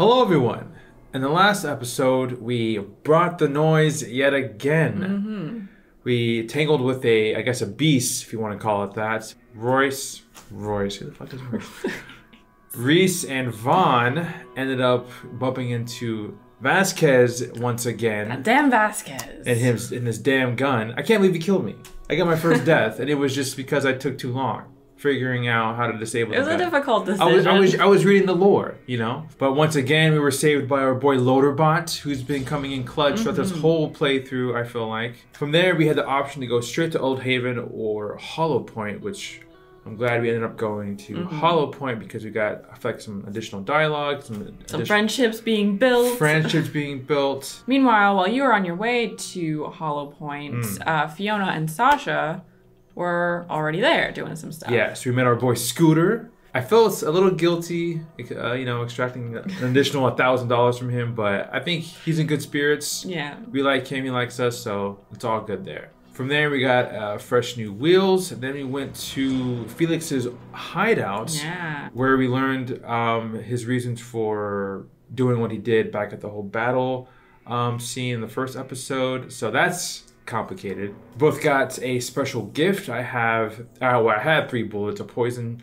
Hello, everyone. In the last episode, we brought the noise yet again. Mm-hmm. We tangled with a, I guess, a beast, if you want to call it that. Royce, Royce, who the fuck is Royce? Rhys and Vaughn ended up bumping into Vasquez once again. Damn Vasquez. and him in this damn gun. I can't believe he killed me. I got my first death, and it was just because I took too long figuring out how to disable. it It was a difficult decision. I was, I was I was reading the lore, you know. But once again, we were saved by our boy Loaderbot, who's been coming in clutch throughout this whole playthrough. I feel like from there we had the option to go straight to Old Haven or Hollow Point, which I'm glad we ended up going to Hollow Point because we got I feel like some additional dialogue, some, Some additional friendships being built. friendships being built. Meanwhile, while you were on your way to Hollow Point, Hmm. uh, Fiona and Sasha were already there doing some stuff. Yes, we met our boy Scooter. I felt a little guilty, uh, you know, extracting an additional thousand dollars from him, but I think he's in good spirits. Yeah. We like him, he likes us, so it's all good there. From there, we got uh, fresh new wheels. And then we went to Felix's hideout, Yeah. where we learned um, his reasons for doing what he did back at the whole battle um, scene in the first episode. So that's complicated. Both got a special gift. I have, uh, well, I had three bullets: a poison,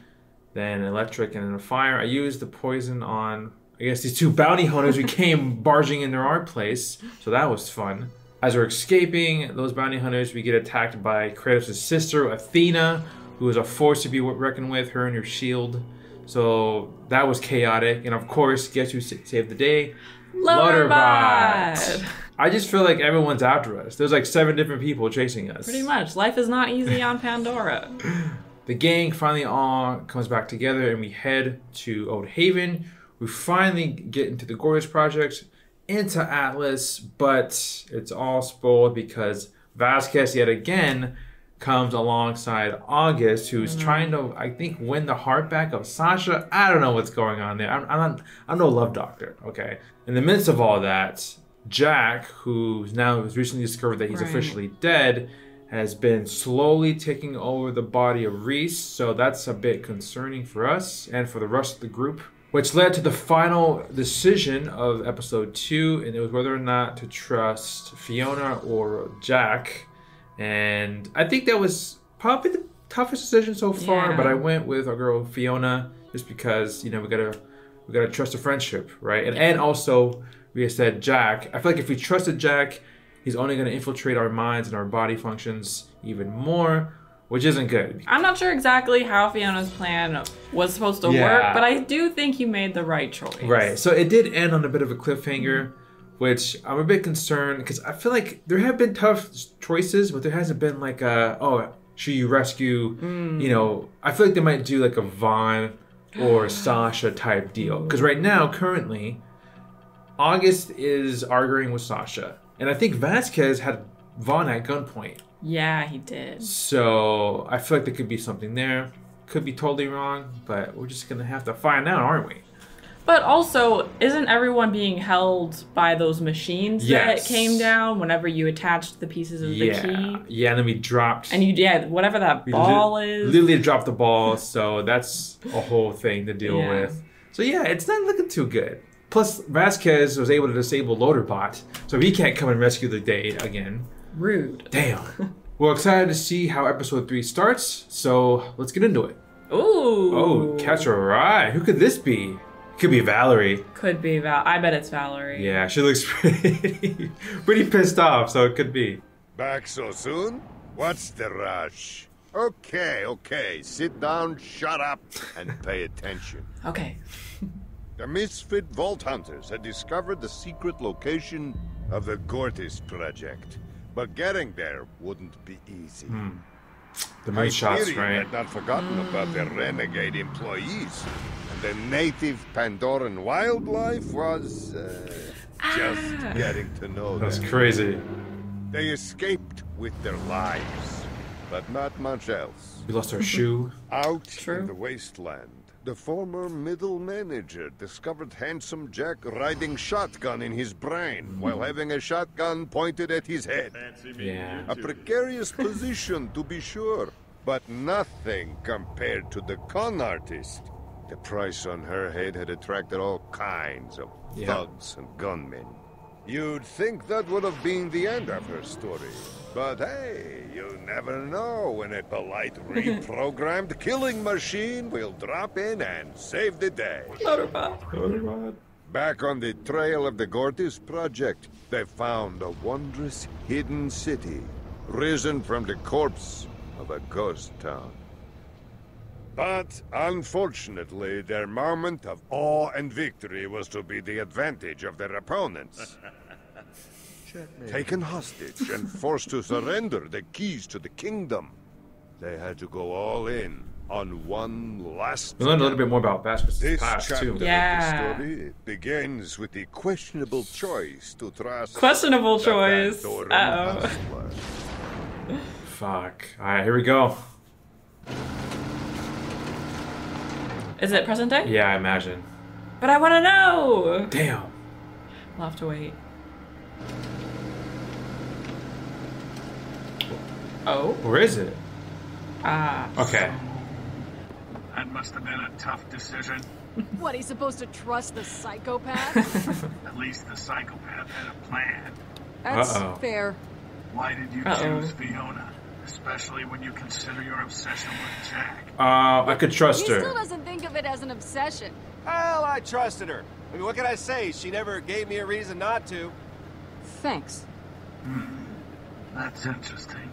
then electric, and then a fire. I used the poison on, I guess, these two bounty hunters who came barging into our place. So that was fun. As we're escaping those bounty hunters, we get attacked by Kratos' sister, Athena, who is a force to be reckoned with, her and her shield. So that was chaotic. And of course, guess who saved the day? Loaderbot. I just feel like everyone's after us. There's like seven different people chasing us. Pretty much. Life is not easy on Pandora. The gang finally all comes back together and we head to Old Haven. We finally get into the Gortys Project, into Atlas, but it's all spoiled because Vasquez yet again comes alongside August, who's mm-hmm. trying to, I think, win the heart back of Sasha. I don't know what's going on there. I'm, I'm not, I'm no love doctor, okay? In the midst of all that, Jack, who's now has recently discovered that he's Right. officially dead, has been slowly taking over the body of Rhys, so that's a bit concerning for us and for the rest of the group. Which led to the final decision of episode two, and it was whether or not to trust Fiona or Jack. And I think that was probably the toughest decision so far, Yeah. but I went with our girl Fiona just because, you know, we gotta we gotta trust a friendship, right? And and also we said Jack. I feel like if we trusted Jack, he's only gonna infiltrate our minds and our body functions even more, which isn't good. I'm not sure exactly how Fiona's plan was supposed to Yeah. work, but I do think he made the right choice. Right. So it did end on a bit of a cliffhanger, which I'm a bit concerned because I feel like there have been tough choices, but there hasn't been like a oh should you rescue? Hmm. You know, I feel like they might do like a Vaughn or Sasha type deal because right now currently, August is arguing with Sasha, and I think Vasquez had Vaughn at gunpoint. Yeah, he did. So I feel like there could be something there. Could be totally wrong, but we're just gonna have to find out, aren't we? But also, isn't everyone being held by those machines Yes. that came down whenever you attached the pieces of the key? yeah, and then we dropped. And you, yeah, whatever that ball lit- is. Literally dropped the ball, so that's a whole thing to deal Yeah. with. So yeah, it's not looking too good. Plus, Vasquez was able to disable Loaderbot, so he can't come and rescue the day again. Rude. Damn. We're excited to see how episode three starts, so let's get into it. Ooh. Oh, catch a ride. Who could this be? Could be Vallory. Could be Val. I bet it's Vallory. Yeah, she looks pretty, pretty pissed off, so it could be. Back so soon? What's the rush? Okay, okay. Sit down, shut up, and pay attention. Okay. The Misfit Vault Hunters had discovered the secret location of the Gortys Project. But getting there wouldn't be easy. The moon shots, right? had not forgotten about their renegade employees. And the native Pandoran wildlife was uh, just Ah. getting to know That's them. crazy. They escaped with their lives, but not much else. We lost our shoe. Out True. in the wasteland, the former middle manager discovered Handsome Jack riding shotgun in his brain while having a shotgun pointed at his head. Yeah. A precarious position, to be sure, but nothing compared to the con artist The price on her head had attracted all kinds of Yeah. thugs and gunmen. You'd think that would have been the end of her story. But hey, you never know when a polite reprogrammed killing machine will drop in and save the day. Loaderbot. Back on the trail of the Gortys project, they found a wondrous hidden city, risen from the corpse of a ghost town. But unfortunately, their moment of awe and victory was to be the advantage of their opponents. Taken hostage and forced to surrender the keys to the kingdom, they had to go all in on one last. We learned a little bit more about Vasquez's This past chapter too. of Yeah. the story begins with the questionable choice to trust Questionable choice. Uh-oh. Fuck. All right, here we go. Is it present day? Yeah, I imagine. But I want to know. Damn. We'll have to wait. Oh. Where is it? Ah. Okay. That must have been a tough decision. What, he's supposed to trust the psychopath? At least the psychopath had a plan. That's Uh-oh. fair. Why did you Uh-oh. choose Fiona? Especially when you consider your obsession with Jack. Uh, I could trust He trust still doesn't think of it as an obsession. Well, I trusted her. I mean, what can I say? She never gave me a reason not to. Thanks. That's interesting.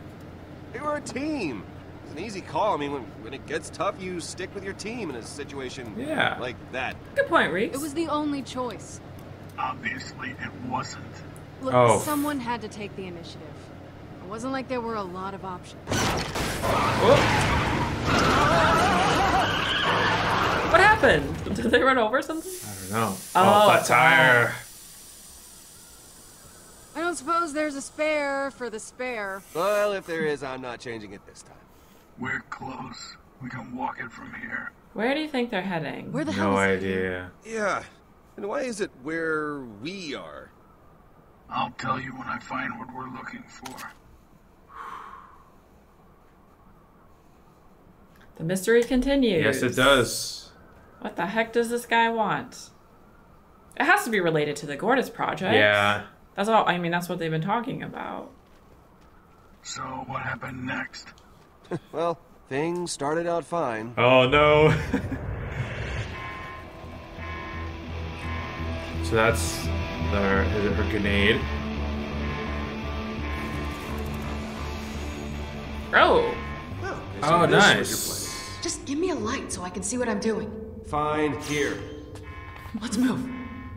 We were a team. It's an easy call. I mean, when, when it gets tough, you stick with your team in a situation Yeah. like that. Good point, Rhys. It was the only choice. Obviously, it wasn't. Look, Oh. someone had to take the initiative. It wasn't like there were a lot of options. What happened? Did they run over something? I don't know. Oh, Oh, flat tire. I don't suppose there's a spare for the spare. Well, if there is, I'm not changing it this time. We're close. We can walk it from here. Where do you think they're heading? Where the hell No is idea. Yeah. And why is it where we are? I'll tell you when I find what we're looking for. The mystery continues. Yes, it does. What the heck does this guy want? It has to be related to the Gortys project. Yeah. That's all. I mean, that's what they've been talking about. So, what happened next? Well, things started out fine. Oh no. so that's the is it her grenade? Oh. Oh, nice. Just give me a light so I can see what I'm doing. Fine, here. Let's move.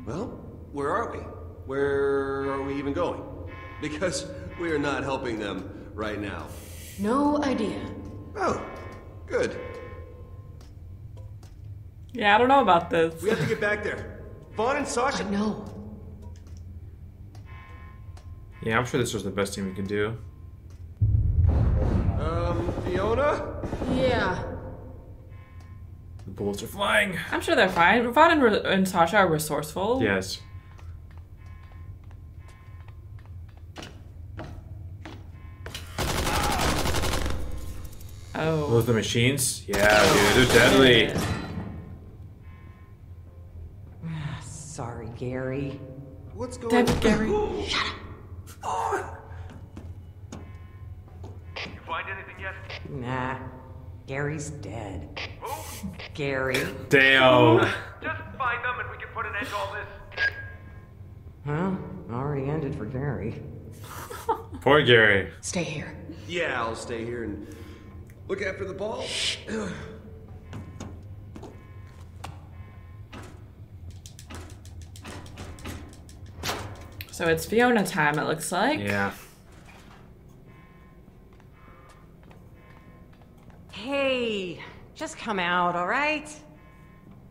Well, where are we? Where are we even going? Because we are not helping them right now. No idea. Oh, good. Yeah, I don't know about this. We have to get back there. Vaughn and I Sasha. know. Yeah, I'm sure this was the best team we could do. Um, Fiona? Yeah. The bullets are flying. I'm sure they're fine. Vaughn and, Re- and Sasha are resourceful. Yes. Oh. Those the machines? Yeah, dude, they're deadly. Sorry, Gary. What's going Dead Gary. shut up. You find anything yet? Nah. Gary's dead. Who? Gary. Damn. Just find them and we can put an end to all this. Well, already ended for Gary. Poor Gary. Stay here. Yeah, I'll stay here and look after the ball. So it's Fiona time, it looks like. Yeah. Hey, just come out, all right?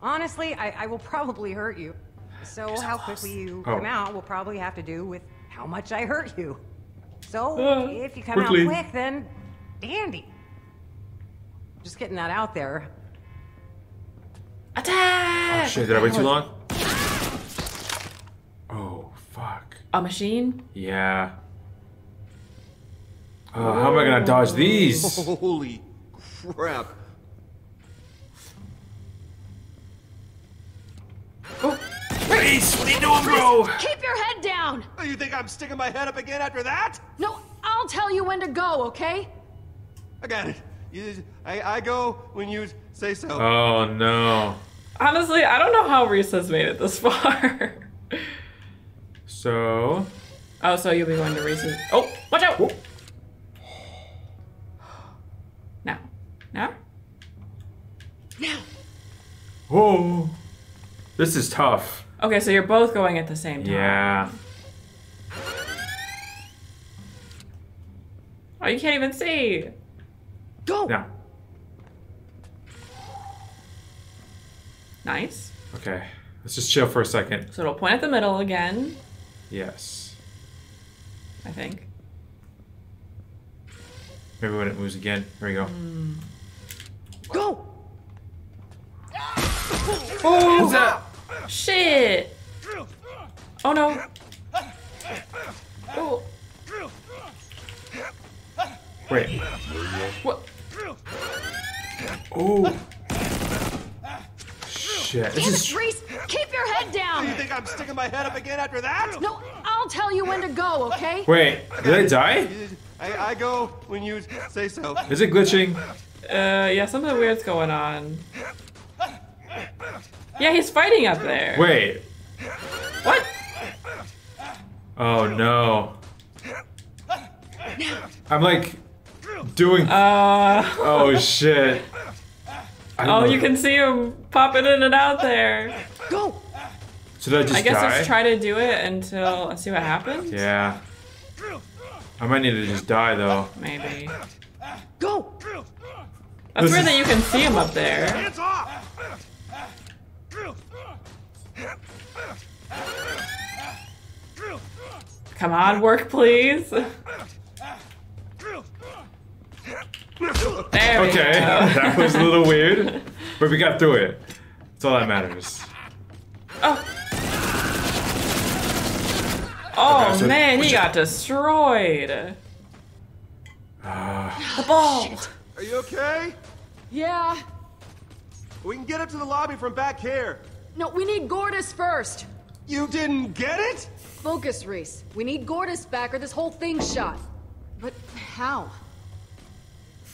Honestly, I, I will probably hurt you. So, how quickly you Oh. come out will probably have to do with how much I hurt you. So, Uh, if you come quickly. out quick, then dandy. Just getting that out there. Attack! Oh shit, did I wait too long? Oh, fuck. A machine? Yeah. Oh, how am I gonna dodge these? Holy crap. Oh. Ace, what are you doing, bro? Keep your head down. Oh, you think I'm sticking my head up again after that? No, I'll tell you when to go, okay? I got it. You, I, I go when you say so. Oh, no. Honestly, I don't know how Rhys has made it this far. so... Oh, so you'll be going to Reese's. Oh, watch out! Now? Now. whoa, oh. this is tough. Okay, so you're both going at the same time. Yeah. Oh, you can't even see. Go! Yeah. Nice. okay, let's just chill for a second. So it'll point at the middle again, Yes. I think. Maybe when it moves again. Here we go. Hmm. Go! Oh, is that? Shit! Oh no. Oh. Wait. What? Oh. Shit. This Damn is. it, Rhys! Keep your head down! Do You think I'm sticking my head up again after that? No, I'll tell you when to go, okay? Wait, did I die? I, I go when you say so. Is it glitching? Uh, yeah, something weird's going on. Yeah, he's fighting up there. Wait. What? Oh no. I'm like doing. Uh. Oh shit. Oh, know. you can see him popping in and out there. Go! So did I just I guess die? let's try to do it until see what happens. Yeah. I might need to just die though. Maybe. Go! That's This weird is- that you can see him up there. Hands off! Come on, work, please. There we Okay, go. that was a little weird, but we got through it. That's all that matters. Oh. Oh Okay, so- man, he got destroyed. Ah, The ball. Are you okay? Yeah. We can get up to the lobby from back here. No, we need Gortys first. You didn't get it? Focus, Rhys. We need Gortys back or this whole thing's shot. But how?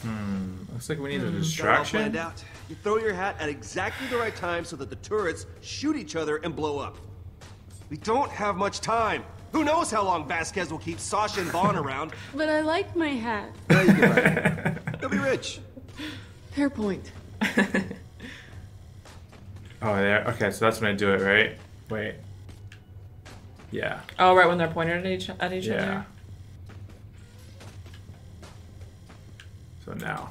Hmm. Looks like we need a Got it distraction. out. You throw your hat at exactly the right time so that the turrets shoot each other and blow up. We don't have much time. Who knows how long Vasquez will keep Sasha and Vaughn around? But I like my hat. They'll be rich. Fair point. Oh, there. Okay, so that's when I do it, right? Wait. Yeah. Oh, right when they're pointed at each at each Yeah. other. So now.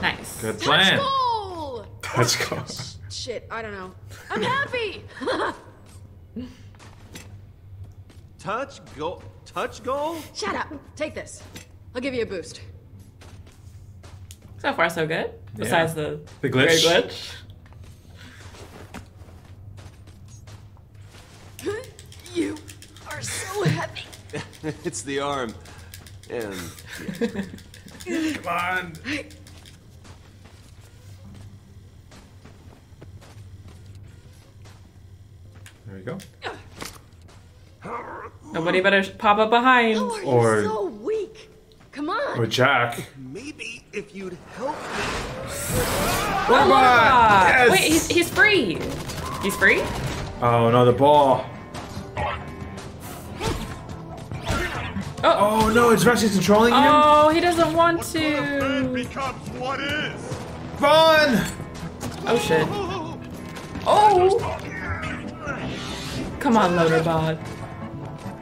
Nice. Good plan. Goal! Touch goal. Shit, I don't know. I'm happy! Touch goal. Touch goal? Shut up. Take this. I'll give you a boost. So far, so good. Besides the The great glitch. glitch. You are so heavy. it's the arm. And Come on. There we go. Nobody better pop up behind. How are Or- you so weak? Come on. Or Jack. maybe if you'd help me. Ah, Yes! Wait, he's, he's free. He's free? Oh no, the ball. Oh, Oh no, it's Ratchet controlling him. oh, he doesn't want to. becomes what is. Vaughn! Oh shit. Oh. Come on, Loaderbot.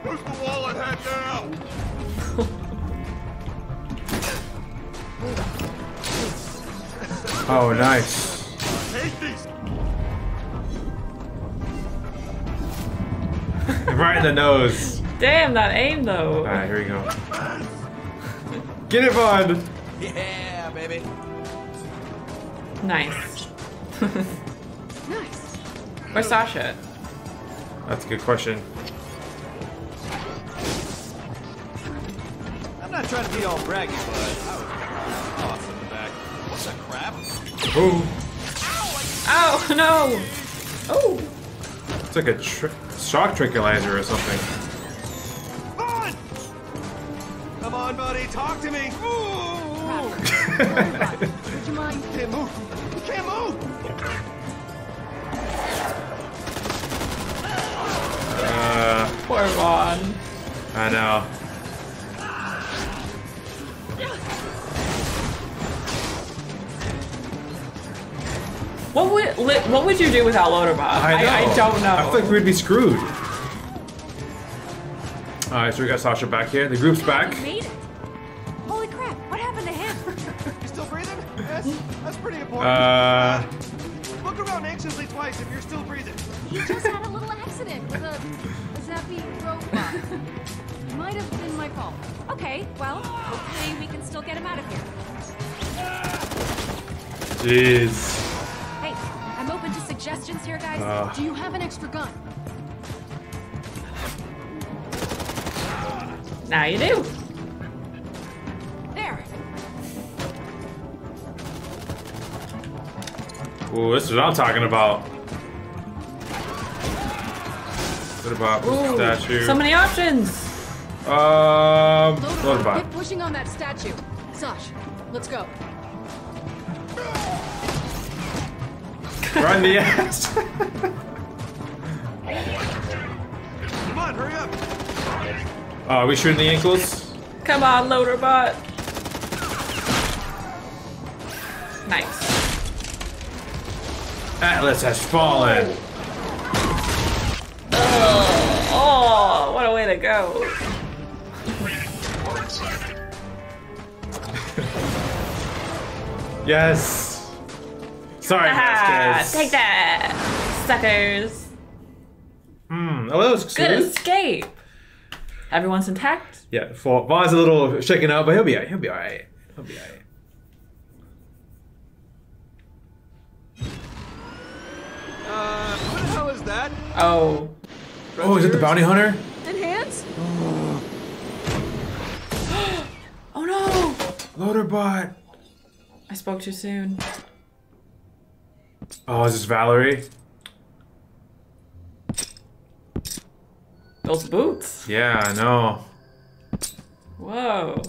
Push the wallet head down. Oh, nice. Right in the nose. Damn, that aim though. Alright, here we go. Get it, bud! Yeah, baby. Nice. Nice. Where's Sasha? That's a good question. Not trying to be all braggy, but I was awesome in the back. That's a crap. Ooh. Oh no! Oh, It's like a tr- shock tranquilizer or something. Vaughn! Come on, buddy, talk to me. Ooh. Would you mind? Can't move. You can't move. Uh, poor Vaughn. I know. What would what would you do without Loaderbot? I know. I, I don't know. I feel like we'd be screwed. Alright, so we got Sasha back here. The group's back. Made it. Holy crap! What happened to him? You still breathing? That's, that's pretty important. Uh, Look around anxiously twice if you're still breathing. He just had a little accident with a, a zappy robot. Might have been my fault. Okay, well, hopefully we can still get him out of here. jeez. Here, guys. Uh, Do you have an extra gun? now you do. there. ooh, this is what I'm talking about. What about Ooh, statue? so many options. Um, Load what up. about? Get pushing on that statue. Sash, let's go. Run the ass. Come on, hurry up. Oh, are we shooting the ankles? Come on, Loaderbot. Nice. Atlas has fallen. Oh, oh, what a way to go. Yes. Sorry, Vasquez. take that, suckers. Hmm. Oh, that was Good good. escape. Everyone's intact. Yeah, Fa- Vaughn's a little shaken up, but he'll be alright. He'll be alright. He'll be alright. Uh, what the hell is that? Oh, Oh, is it the bounty hunter? Enhance? oh no! Loaderbot. I spoke too soon. Oh, is this Vallory? Those boots. Yeah, I know. Whoa.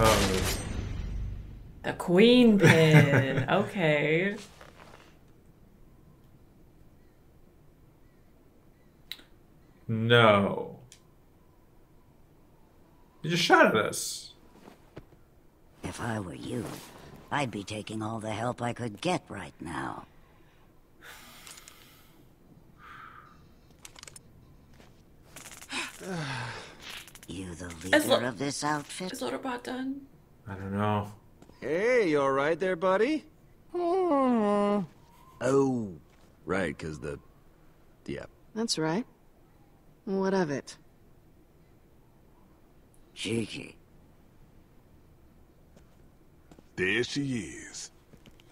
Oh. The queen pin. okay. No. You just shot at us. If I were you, I'd be taking all the help I could get right now. you the Is leader of this outfit? Is Loaderbot done? I don't know. Hey, you all right there, buddy? Hmm. Oh, right, because the... Yeah. That's right. What of it? Cheeky. There she is.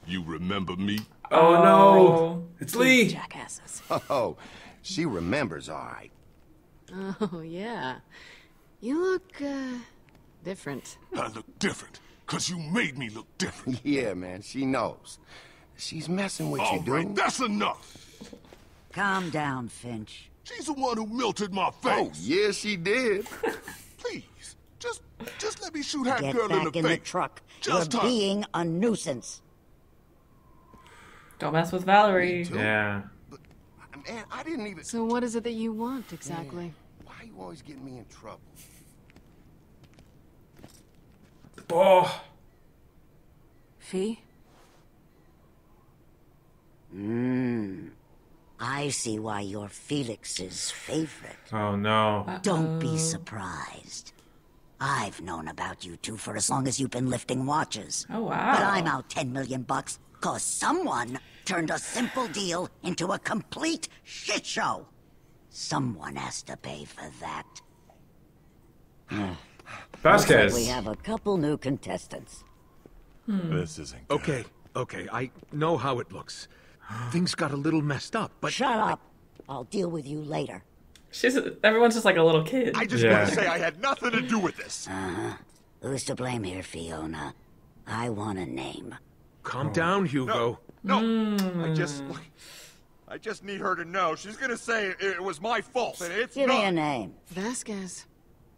You remember me? Oh, no. It's Lee. Jackasses. Oh, she remembers all right. Oh, yeah. You look, uh, different. I look different, cause you made me look different. Yeah, man, she knows. She's messing with All you, right, dude. that's enough. Calm down, Finch. She's the one who melted my face. Oh, yeah, she did. Please, just just let me shoot that Get girl back in the in face. the truck. Just You're her. being a nuisance. Don't mess with Vallory. Yeah. But, Man, I didn't even... So what is it that you want, exactly? Why are you always getting me in trouble? Oh. Fee? Mmm. I see why you're Felix's favorite. Oh, no. Don't be surprised. I've known about you two for as long as you've been lifting watches. Oh wow. But I'm out 10 million bucks cause someone turned a simple deal into a complete shit show. Someone has to pay for that. Vasquez. We have a couple new contestants. Hmm. This isn't good. Okay, okay, I know how it looks. Things got a little messed up, but Shut up. I'll deal with you later. She's everyone's just like a little kid. I just Yeah. want to say I had nothing to do with this. Uh-huh. Who's to blame here, Fiona? I want a name. Calm down, Hugo. No, I just, I just need her to know. She's gonna say it, it was my fault, and it's Give not. me a name. Vasquez.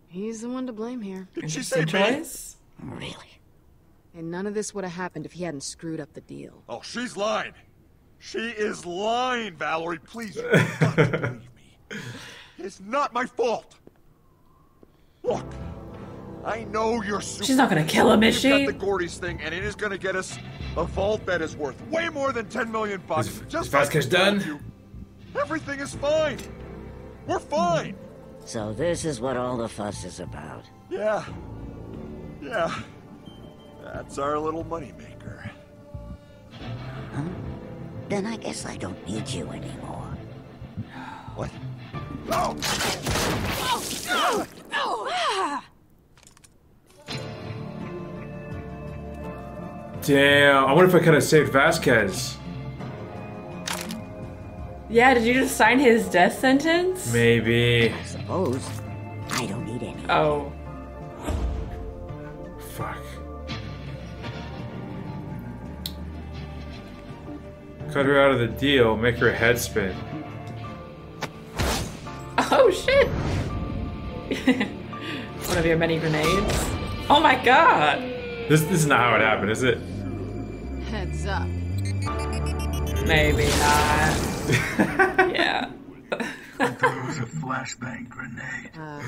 He's the one to blame here. Did she say me? choice? Really? And none of this would have happened if he hadn't screwed up the deal. Oh, she's lying. She is lying, Vallory. Please, you got to believe me. It's not my fault. Look, I know you're super. She's not gonna kill him, is We've she? got the Gortys thing, and it is gonna get us a vault that is worth way more than 10 million bucks. Is- Just is Vasquez like done? you. Everything is fine. We're fine. So this is what all the fuss is about. Yeah. Yeah. That's our little moneymaker. Huh? Then I guess I don't need you anymore. What? No! Damn. I wonder if I could have saved Vasquez. Yeah, did you just sign his death sentence? Maybe. I suppose. I don't need any. Oh. Fuck. Cut her out of the deal, make her head spin. Oh shit! One of your many grenades. Oh my god! This, this is not how it happened, is it? Heads up. Maybe not. yeah. It was a flashbang grenade. Uh,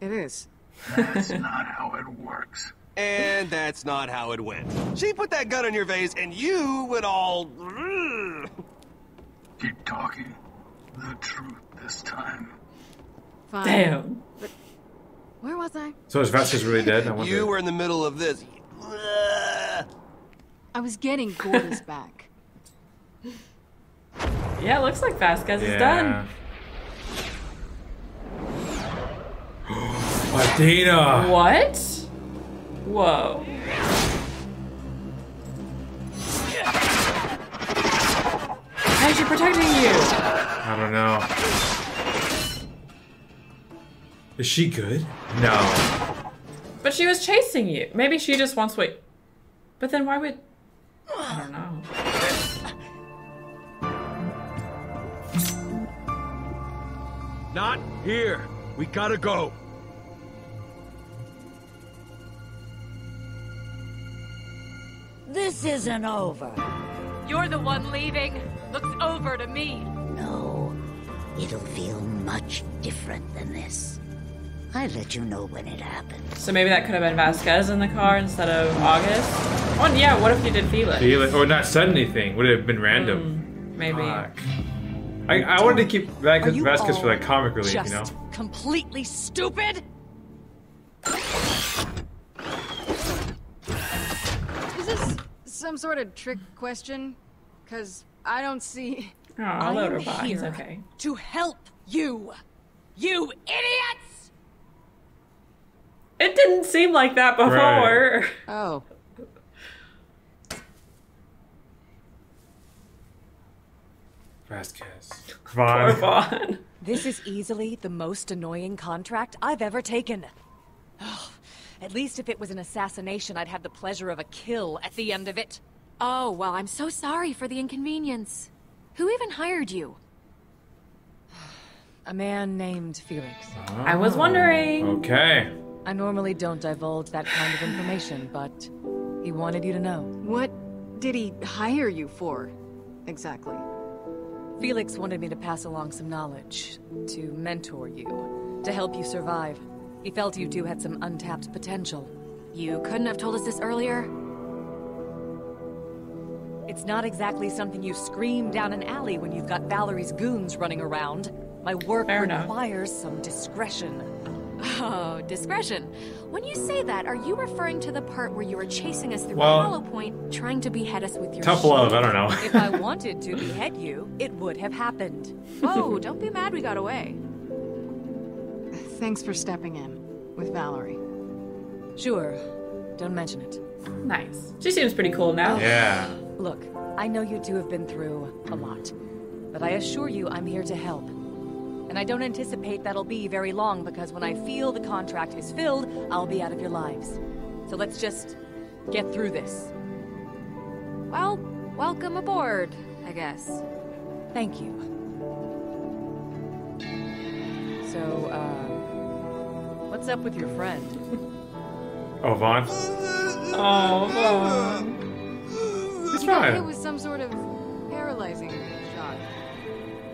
it is. That's not how it works. And that's not how it went. She put that gun in your face, and you would all. Keep talking. The truth this time. Fine. Damn. But where was I? So is Vasquez really dead? I wonder. You were in the middle of this. I was getting Gortys back. Yeah, it looks like Vasquez is Yeah. done. Athena! What? Whoa. How is she protecting you? I don't know. Is she good? No. But she was chasing you. Maybe she just wants what. But then why would. I don't know. Not here. We gotta go. This isn't over. You're the one leaving. Looks over to me. No. It'll feel much different than this. I'll let you know when it happens. So maybe that could have been Vasquez in the car instead of August. Oh, yeah, what if you did Felix? Felix, or not said anything. Would it have been random? Hmm, maybe. Fuck. I, I wanted to keep Vasquez, Are Vasquez for all like comic relief, just you know? completely stupid? Is this some sort of trick question? Because I don't see. Oh, I'll load her am here okay. to help you. You idiots! It didn't seem like that before. Right. Oh. Vasquez. Poor Vaughn. Vaughn. This is easily the most annoying contract I've ever taken. Oh, at least if it was an assassination, I'd have the pleasure of a kill at the end of it. Oh, well, I'm so sorry for the inconvenience. Who even hired you? A man named Felix. Ah. I was wondering. Okay. I normally don't divulge that kind of information, but he wanted you to know. What did he hire you for? Exactly. Felix wanted me to pass along some knowledge, to mentor you, to help you survive. He felt you two had some untapped potential. You couldn't have told us this earlier? It's not exactly something you scream down an alley when you've got Vallory's goons running around. My work Fair enough. requires some discretion. Oh, discretion. When you say that, are you referring to the part where you were chasing us through Well- Hollow Point, trying to behead us with your Tough shield? love, I don't know. if I wanted to behead you, it would have happened. Oh, don't be mad we got away. Thanks for stepping in with Vallory. Sure. Don't mention it. Nice. She seems pretty cool now. Yeah. Look, I know you two have been through a lot, but I assure you I'm here to help. And I don't anticipate that'll be very long because when I feel the contract is filled, I'll be out of your lives. So let's just get through this. Well, welcome aboard, I guess. Thank you. So, uh, what's up with your friend? Oh, Vaughn. Oh, Vaughn. He's He got hit fine. some sort of paralyzing shock.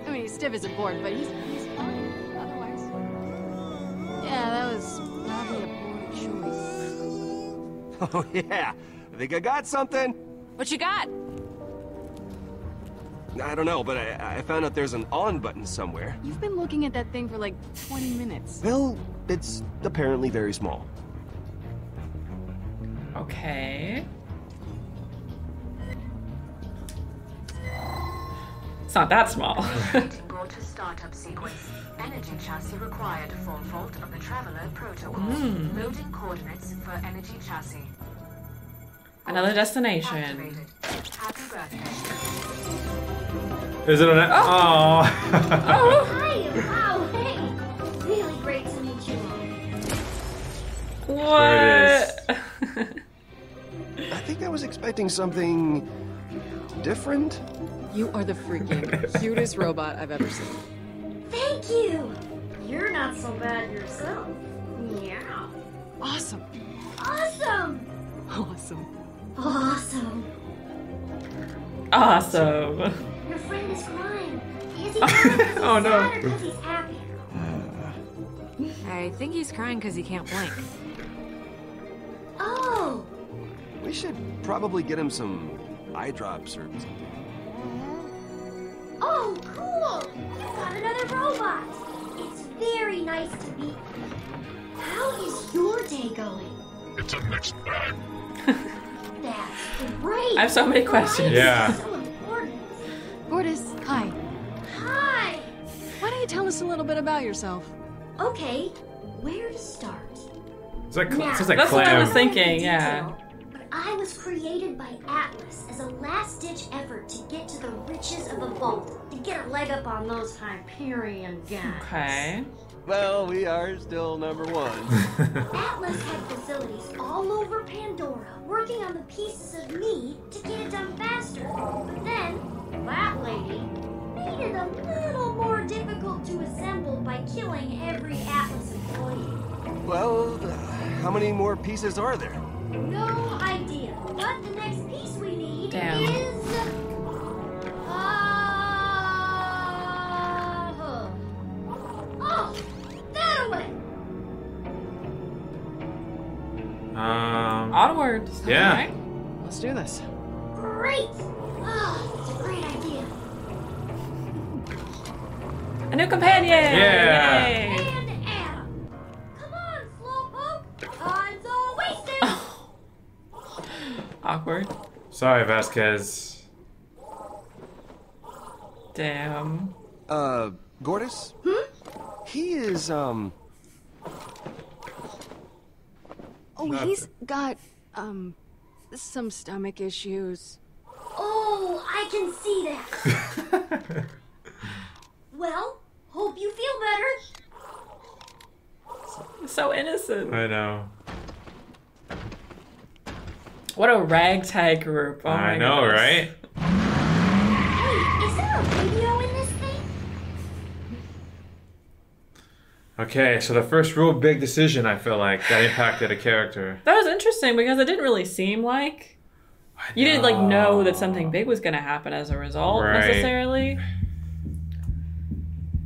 I mean, he's stiff as a board, but he's he's fine otherwise. Yeah, that was probably a poor choice. Oh, yeah. I think I got something. What you got? I don't know, but I, I found out there's an on button somewhere. You've been looking at that thing for like 20 minutes. Well, it's apparently very small. Okay. It's not that small. Brought to startup sequence. Energy chassis required for Vault of the Traveler protocol. Hmm. Loading coordinates for energy chassis. Another destination. Happy birthday. Is it an? Oh. Hi! Wow, hey! Really great to meet you all. What? I think I was expecting something different. You are the freaking cutest robot I've ever seen. Thank you! You're not so bad yourself. Meow. Awesome. Awesome! Awesome. Awesome. awesome. Your friend is crying. Is he crying 'cause he's Oh, no. sad or 'cause he's happy? I think he's crying because he can't blink. Oh! We should probably get him some eye drops or something. Oh, cool! You got another robot! It's very nice to meet you. How is your day going? It's a mixed bag. That's great! I have so many questions. Yeah. So important. Gortys, hi. Hi! Why don't you tell us a little bit about yourself? Okay, where to start? It's like, Now, it sounds like That's what I was thinking, yeah. But I was created by Atlas as a last-ditch effort to get to the riches of the vault, to get a leg up on those Hyperion guys. Okay. Well, we are still number one. Atlas had facilities all over Pandora, working on the pieces of me to get it done faster. But then, that lady made it a little more difficult to assemble by killing every Atlas employee. well, uh, how many more pieces are there? No idea. But the next piece we need Damn. is. Uh, oh, that away. Um. Onwards. Yeah. Alright. Let's do this. Great. Oh, it's a great idea. A new companion! Yeah. Yay. And Adam. Come on, Slowpoke. Time's all wasted. Awkward. Sorry, Vasquez. Damn. Uh, Gortys? Hmm? He is, um, Oh, he's got, um, some stomach issues. Oh, I can see that. well, hope you feel better. So innocent. I know. What a ragtag group. Oh I my know, goodness. right? Hey, is there a radio in this thing? Okay, so the first real big decision I feel like that impacted a character. That was interesting because it didn't really seem like you didn't like know that something big was going to happen as a result Right. necessarily.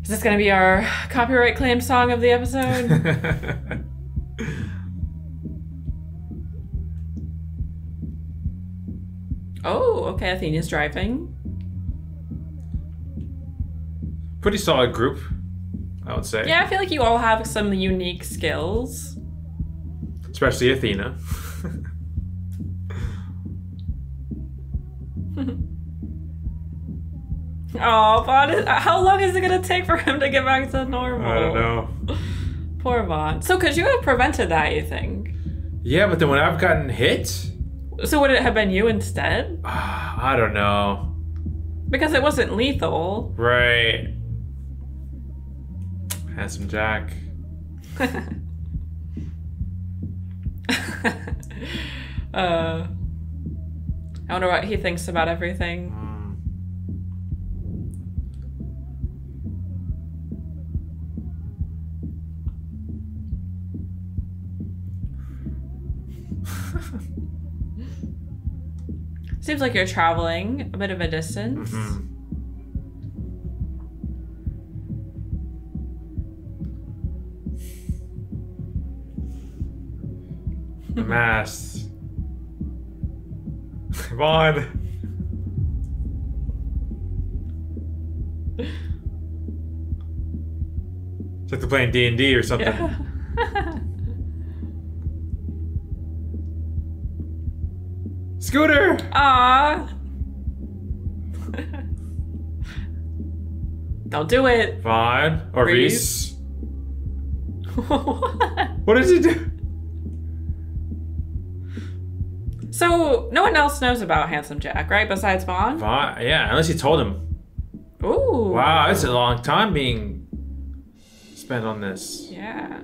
Is this going to be our copyright claim song of the episode? oh, okay. Athena's driving. Pretty solid group, I would say. Yeah, I feel like you all have some unique skills. Especially Athena. Oh, Vaughn, uh, how long is it going to take for him to get back to normal? I don't know. Poor Vaughn. So, could you have prevented that, you think? Yeah, but then when I've gotten hit, So, would it have been you instead? I don't know. Because it wasn't lethal. Right. Handsome Jack. Uh, I wonder what he thinks about everything. Seems like you're traveling a bit of a distance. Mm-hmm. The mask. Come on. It's like they're playing D and D or something. Scooter. Ah. Don't do it. Vaughn or Rhys. Rhys. What does he do? So no one else knows about Handsome Jack, right? Besides Vaughn. Vaughn. Yeah, unless he told him. Ooh. Wow, it's a long time being spent on this. Yeah.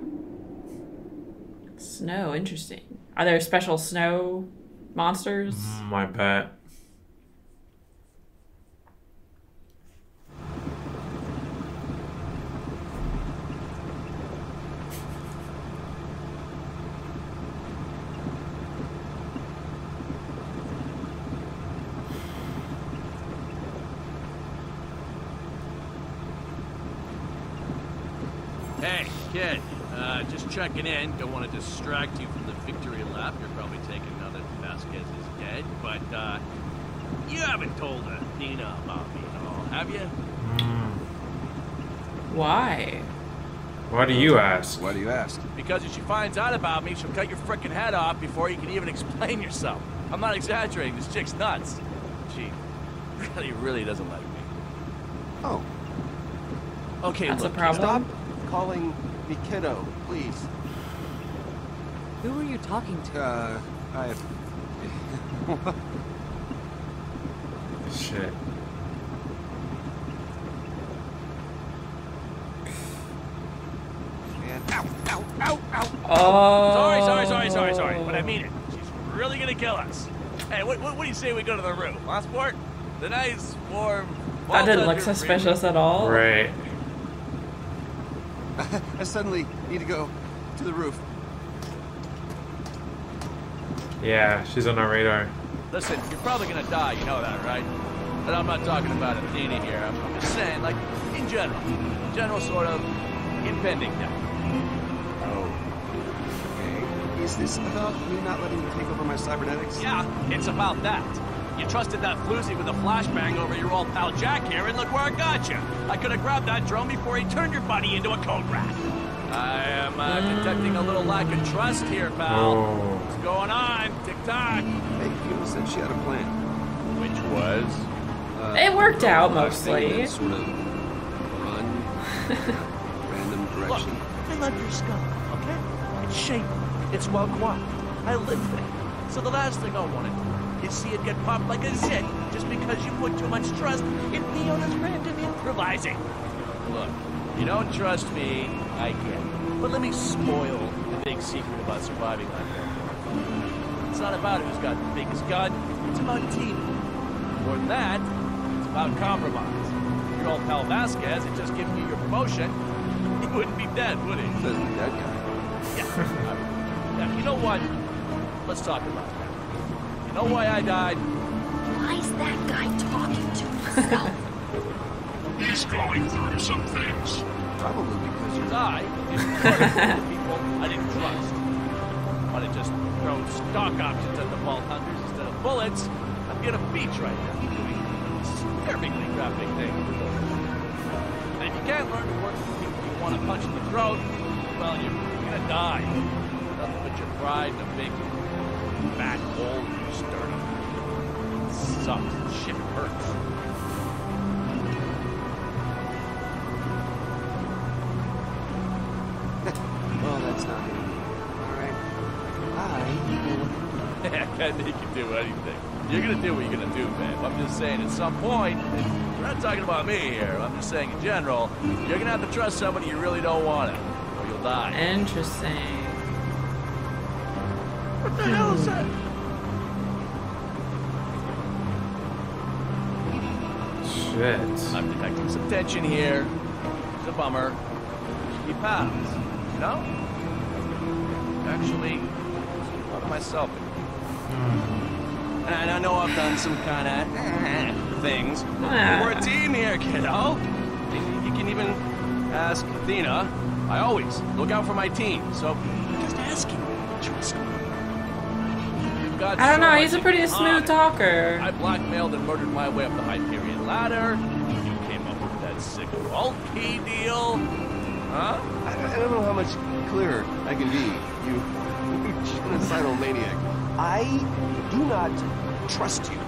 Snow, interesting. Are there special snow monsters? Mm, I bet. Hey, kid. Uh, just checking in. Don't want to distract you from the victory lap. You're probably taking now that Vasquez is dead. But, uh, you haven't told Athena about me at all, have you? Why? Why do you ask? Why do you ask? Because if she finds out about me, she'll cut your frickin' head off before you can even explain yourself. I'm not exaggerating. This chick's nuts. She really, really doesn't like me. Oh. Okay, That's a problem. Stop calling me kiddo, please. Who are you talking to? Uh, I. Shit. Man, ow, ow, ow, ow. Oh. Sorry, sorry, sorry, sorry, sorry. But I mean it. She's really gonna kill us. Hey, what, what, what do you say we go to the roof? Huh, sport? The nice, warm... That didn't look suspicious at all. Right. I suddenly need to go to the roof. Yeah, she's on our radar. Listen, you're probably gonna die, you know that, right? And I'm not talking about Athena here. I'm, I'm just saying, like, in general. General sort of impending death. Oh. Okay. Is this about me not letting you take over my cybernetics? Yeah, it's about that. You trusted that floozy with a flashbang over your old pal Jack here, and look where I got you. I could have grabbed that drone before he turned your buddy into a code rat. I am uh, detecting a little lack of trust here, pal. Oh. What's going on? Tick tock. Hey, Fiona said she had a plan. Which was? Uh, It worked out mostly. that Sort of run random Look, direction. I love your skull, okay? It's shapely. It's well quiet. I live there. So the last thing I want to is see it get popped like a zit just because you put too much trust in Fiona's random improvising. Look, you don't trust me, I get it. But let me spoil the big secret about surviving like that. It's not about who's got the biggest gun, it's about team. More than that, it's about compromise. Your old pal Vasquez had just given you your promotion. He wouldn't be dead, would he? Says the dead guy. Yeah. Now, you know what? Let's talk about that. You know why I died? Why is that guy talking to himself? He's going through some things. Probably because you're. I didn't trust people I didn't trust. Why throw stock options at the vault hunters instead of bullets? I'm on a beach right now disturbingly graphic things. And if you can't learn to work with people you want to punch in the throat, well, you're gonna die. Nothing but your pride and a big fat hole in your sternum. It sucks. Shit hurts. and he can do anything. You're going to do what you're going to do, babe. I'm just saying, at some point, we're not talking about me here. I'm just saying, in general, you're going to have to trust somebody you really don't want it, or you'll die. Interesting. What the hell is that? Shit. I'm detecting some tension here. It's a bummer. He passed. you know? Actually, I'm myself and I know I've done some kind of things. but We're a team here, kiddo. You you can even ask Athena. I always look out for my team, so just asking. Trust me. Got I don't know. He's a pretty in smooth common. talker. I blackmailed and murdered my way up the Hyperion ladder. You came up with that sick vault key deal. Huh? I, I don't know how much clearer I can be. You, you genocidal maniac. I do not trust you.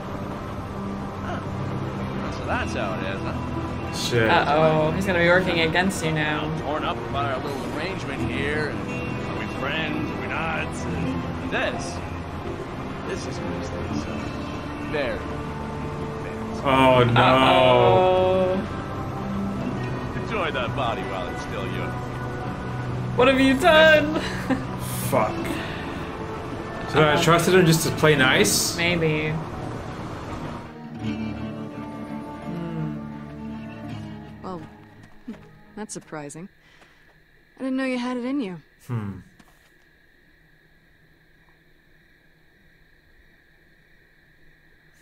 So that's how it is, huh? Shit. Uh oh, he's gonna be working against you now. Torn up about our little arrangement here. and Are we friends? Are we not? And this. This is makes things uh, very. Oh no. Enjoy that body while it's still yours. What have you done? Fuck. So I trusted him just to play nice? Maybe. Well, that's surprising. I didn't know you had it in you. Hmm.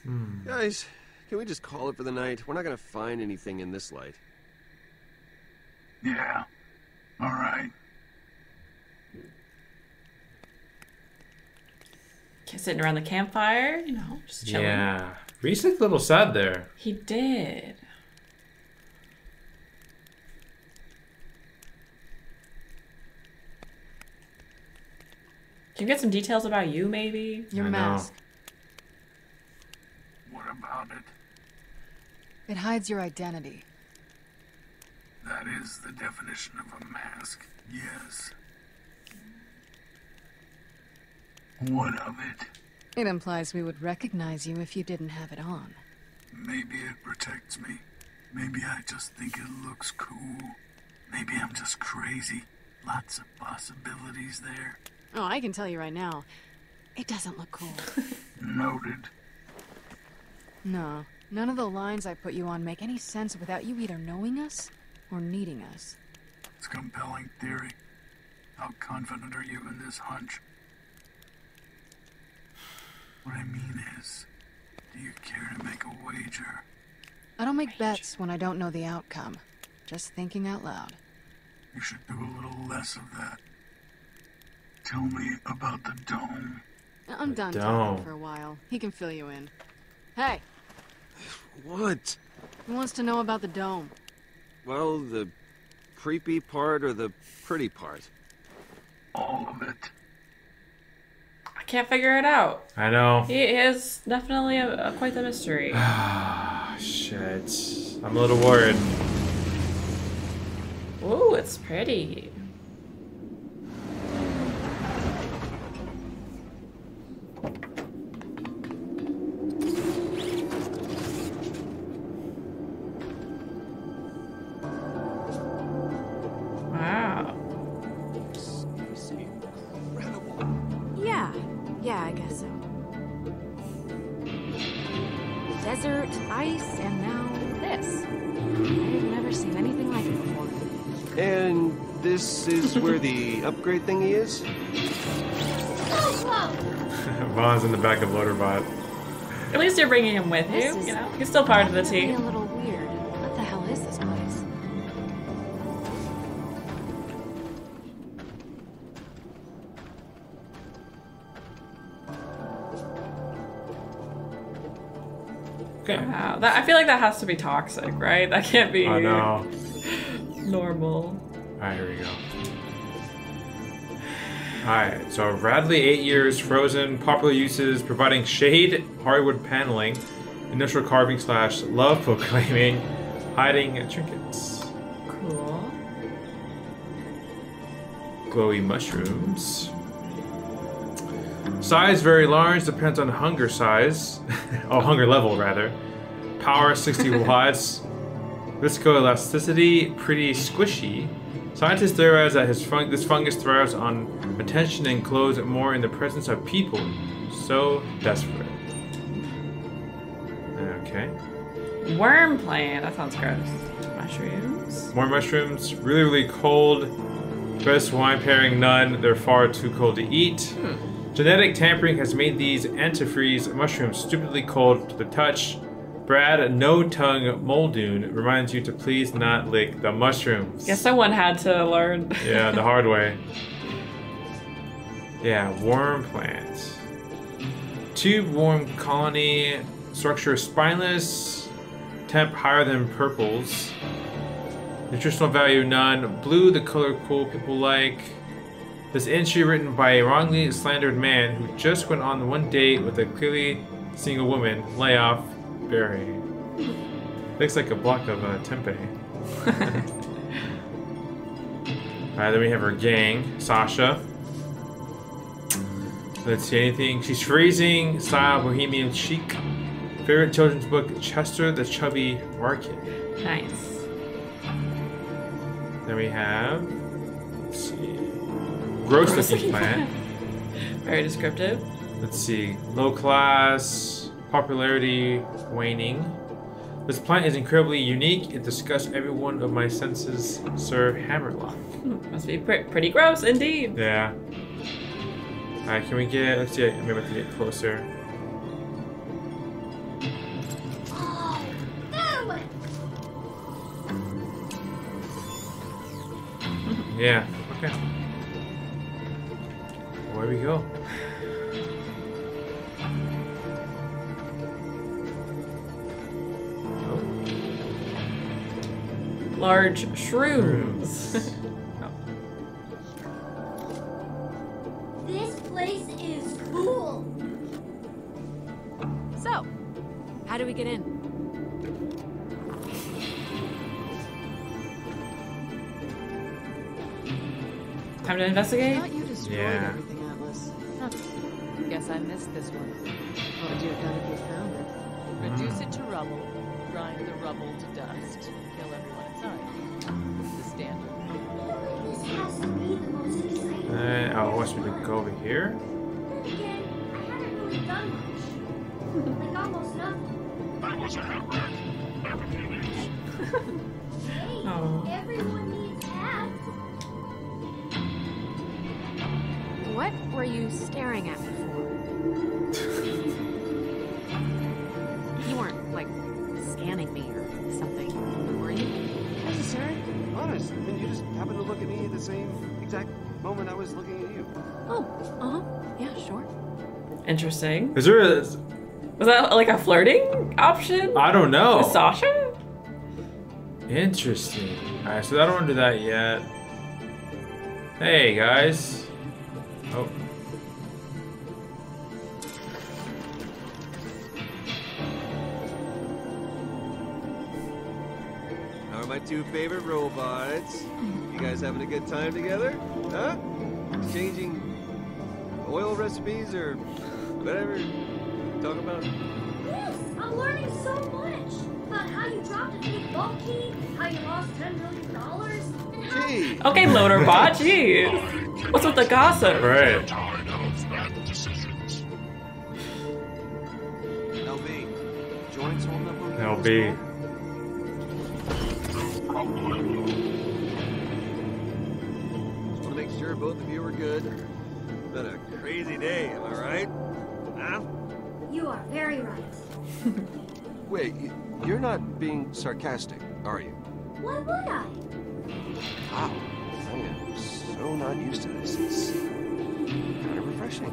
Hmm. Guys, can we just call it for the night? We're not gonna find anything in this light. Yeah. All right. Sitting around the campfire, you know, just chilling. Yeah. Rhys looked a little sad there. He did. Can you get some details about you, maybe? Your I know. mask. What about it? It hides your identity. That is the definition of a mask. Yes. What of it? It implies we would recognize you if you didn't have it on. Maybe it protects me. Maybe I just think it looks cool. Maybe I'm just crazy. Lots of possibilities there. Oh, I can tell you right now, it doesn't look cool. Noted. no, none of the lines I put you on make any sense without you either knowing us or needing us. It's a compelling theory. How confident are you in this hunch? What I mean is, do you care to make a wager? I don't make bets when I don't know the outcome. Just thinking out loud. You should do a little less of that. Tell me about the dome. Uh, I'm done Don't. talking for a while. He can fill you in. Hey, What? who wants to know about the dome? Well, the creepy part or the pretty part? All of it. Can't figure it out. I know. He is definitely a, a, quite the mystery. Ah, shit. I'm a little worried. Ooh, it's pretty. The upgrade thingy is? Vaughn's in the back of Loaderbot. At least you're bringing him with This you. is You know, he's still part of the definitely team. a little weird. What the hell is this place? Okay. Wow, that, I feel like that has to be toxic, right? That can't be I know. normal. Alright, here we go. Alright, so Radley, 8 years, frozen, popular uses, providing shade, hardwood paneling, initial carving slash love proclaiming, hiding trinkets, Cool. glowy mushrooms. Size very large, depends on hunger size. oh, hunger level, rather. Power 60 watts. Viscoelasticity, pretty squishy. Scientists theorize that his fun- this fungus thrives on attention and glows more in the presence of people. So desperate. Okay. Worm plant. That sounds gross. Mushrooms. More mushrooms. Really, really cold. Best wine pairing, none. They're far too cold to eat. Hmm. Genetic tampering has made these antifreeze mushrooms stupidly cold to the touch. Brad, no tongue Muldoon reminds you to please not lick the mushrooms. Guess someone had to learn. Yeah, the hard way. Yeah, worm plants. Tube worm colony. Structure spineless. Temp higher than purples. Nutritional value none. Blue, the color cool people like. This entry written by a wrongly slandered man who just went on one date with a clearly single woman. Layoff. Berry. Looks like a block of uh, tempeh. Alright, then we have our gang. Sasha. Let's see anything. She's freezing. Style bohemian chic. Favorite children's book Chester the Chubby Market. Nice. Then we have. Let's see. Gross Gross looking looking plant. Very descriptive. Let's see. Low class. Popularity waning. This plant is incredibly unique. It disgusts every one of my senses, Sir Hammerlock. Hmm, Must be pre- pretty gross indeed. Yeah. Alright, can we get. Let's see. Maybe I to get closer. Yeah, okay. Where we go? Large shrooms. This get in? Time to investigate? Thought you destroyed Yeah. everything, Atlas. Huh. Guess I missed this one. What would you have done if you found it? Reduce it to rubble, grind the rubble to dust, kill everyone inside. It's the standard. To be the most exciting. Uh, oh, it wants me to go over here? Again, I haven't really done much. like almost nothing. That was a handbrake. Hey, Oh. everyone needs hats. What were you staring at me for? you weren't, like, scanning me or something, were you? Necessary? Honest. I mean, you just happened to look at me at the same exact moment I was looking at you. Oh, uh huh. Yeah, sure. Interesting. Is there a. Was that like a flirting option? I don't know. With Sasha? Interesting. Alright, so I don't want to do that yet. Hey, guys. Oh. How are my two favorite robots? You guys having a good time together? Huh? Exchanging oil recipes or whatever? Talk about. Yes, I'm learning so much about how you dropped a big bulk key, how you lost ten million dollars, and how. Gee. Okay, Loaderbot, jeez. What's with the gossip? Right. Tired of bad decisions. LB, joints holding up okay? LB. Just want to make sure both of you are good. Been a crazy day, am I right? Huh? You are very right. Wait, you're not being sarcastic, are you? Why would I? Wow, I am so not used to this. It's kind of refreshing.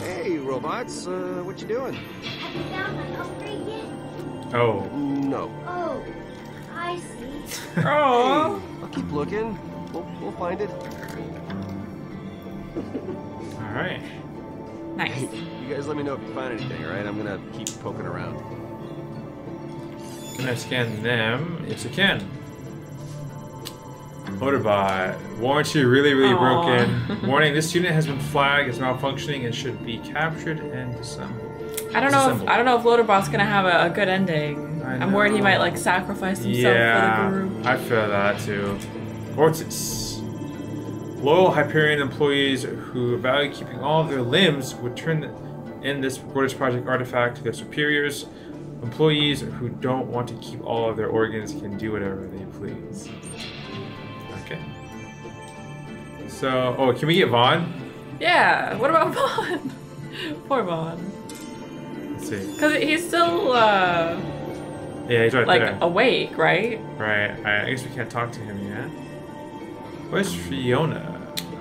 hey, robots, uh, what you doing? Have you found my upgrade yet? Oh. No. Oh, I see. Hey, I'll keep looking. We'll, we'll find it. Alright. Nice. You guys let me know if you find anything, all right? I'm gonna keep poking around. Can I scan them? Yes, I can. Motorbot. Warranty really, really Aw. broken. Warning, this unit has been flagged it's malfunctioning and should be captured and disassembled. I don't know if I don't know if Loaderbot's gonna have a, a good ending. I I'm worried he might like sacrifice himself Yeah, for the group. I feel that too. Gortys. Loyal Hyperion employees who value keeping all of their limbs would turn in this Gortys Project artifact to their superiors. Employees who don't want to keep all of their organs can do whatever they please. Okay. So, oh, can we get Vaughn? Yeah. What about Vaughn? Poor Vaughn. Let's see. Because he's still uh, Yeah, he's right like there. awake, right? Right. I I guess we can't talk to him yet. Where's Fiona?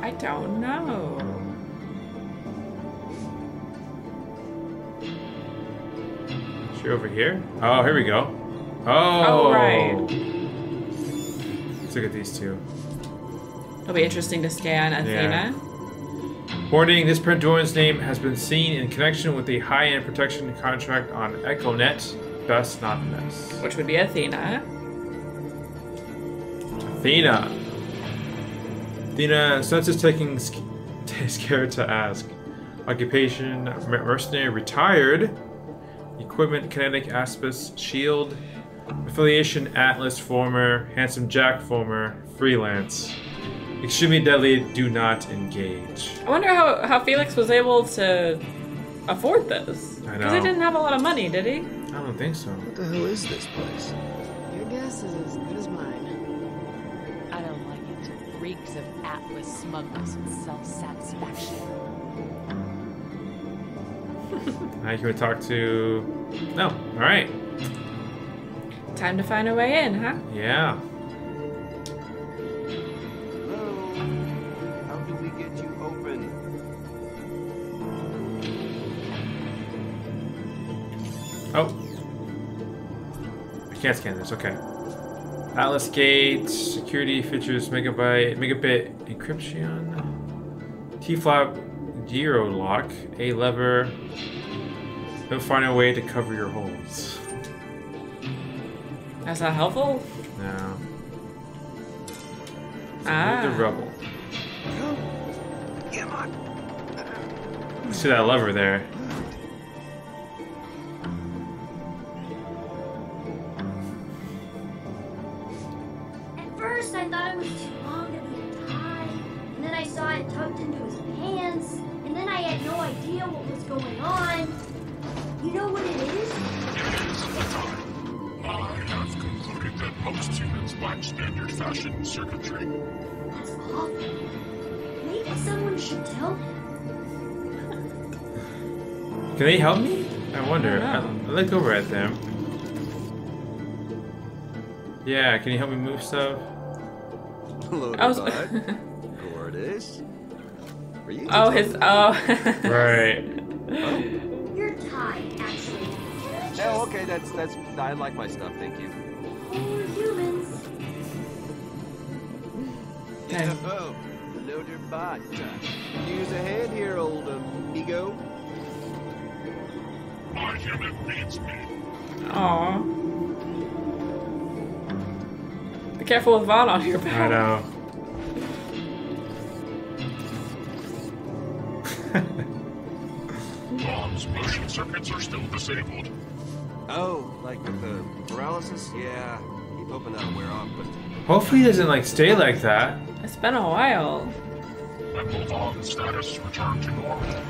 I don't know. Is she over here? Oh, here we go. Oh. Oh, right. Let's look at these two. It'll be interesting to scan Athena. Warning, this Pandorans name has been seen in connection with a high-end protection contract on EchoNet. Best not miss. Which would be Athena. Athena. Athena senses taking sc- takes care to ask. Occupation, mercenary, retired. Equipment, kinetic aspis, shield. Affiliation, Atlas, former. Handsome Jack, former. Freelance. Extremely deadly, do not engage. I wonder how, how Felix was able to afford this. I Because he know. didn't have a lot of money, did he? I don't think so. What the hell is this place? Your guess is as Reeks of Atlas smugness and self-satisfaction. Now you can talk to. No. All right. Time to find a way in, huh? Yeah. How do we get you open? Oh. I can't scan this. Okay. Atlas Gate, security features megabyte, megabit encryption, T-flap zero lock, A lever. They'll find a way to cover your holes. That's not helpful? No. Ah. The rubble. See that lever there? First, I thought it was too long to be a tie, and then I saw it tucked into his pants, and then I had no idea what was going on. You know what it is? I have concluded that most humans lack standard fashion circuitry. That's awful. Maybe someone should tell him. Can they help me? I wonder. I I, I look over at them. Yeah, can you help me move stuff? Hello, I was- bud. Gorgeous. Were Oh, his. Oh. right. Oh. Your tie, actually. Oh, okay. That's that's. I like my stuff. Thank you. We're humans. Okay. Oh, hello there, bot. Use a hand here, old um, amigo. My human needs me. Aw. Careful with Vaughn on your back. I know. Vaughn's motion circuits are still disabled. Oh, like with the paralysis? Yeah. Keep hoping that'll wear off, but Hopefully, he doesn't like stay like that. It's been a while. And will Vaughn's status return to normal?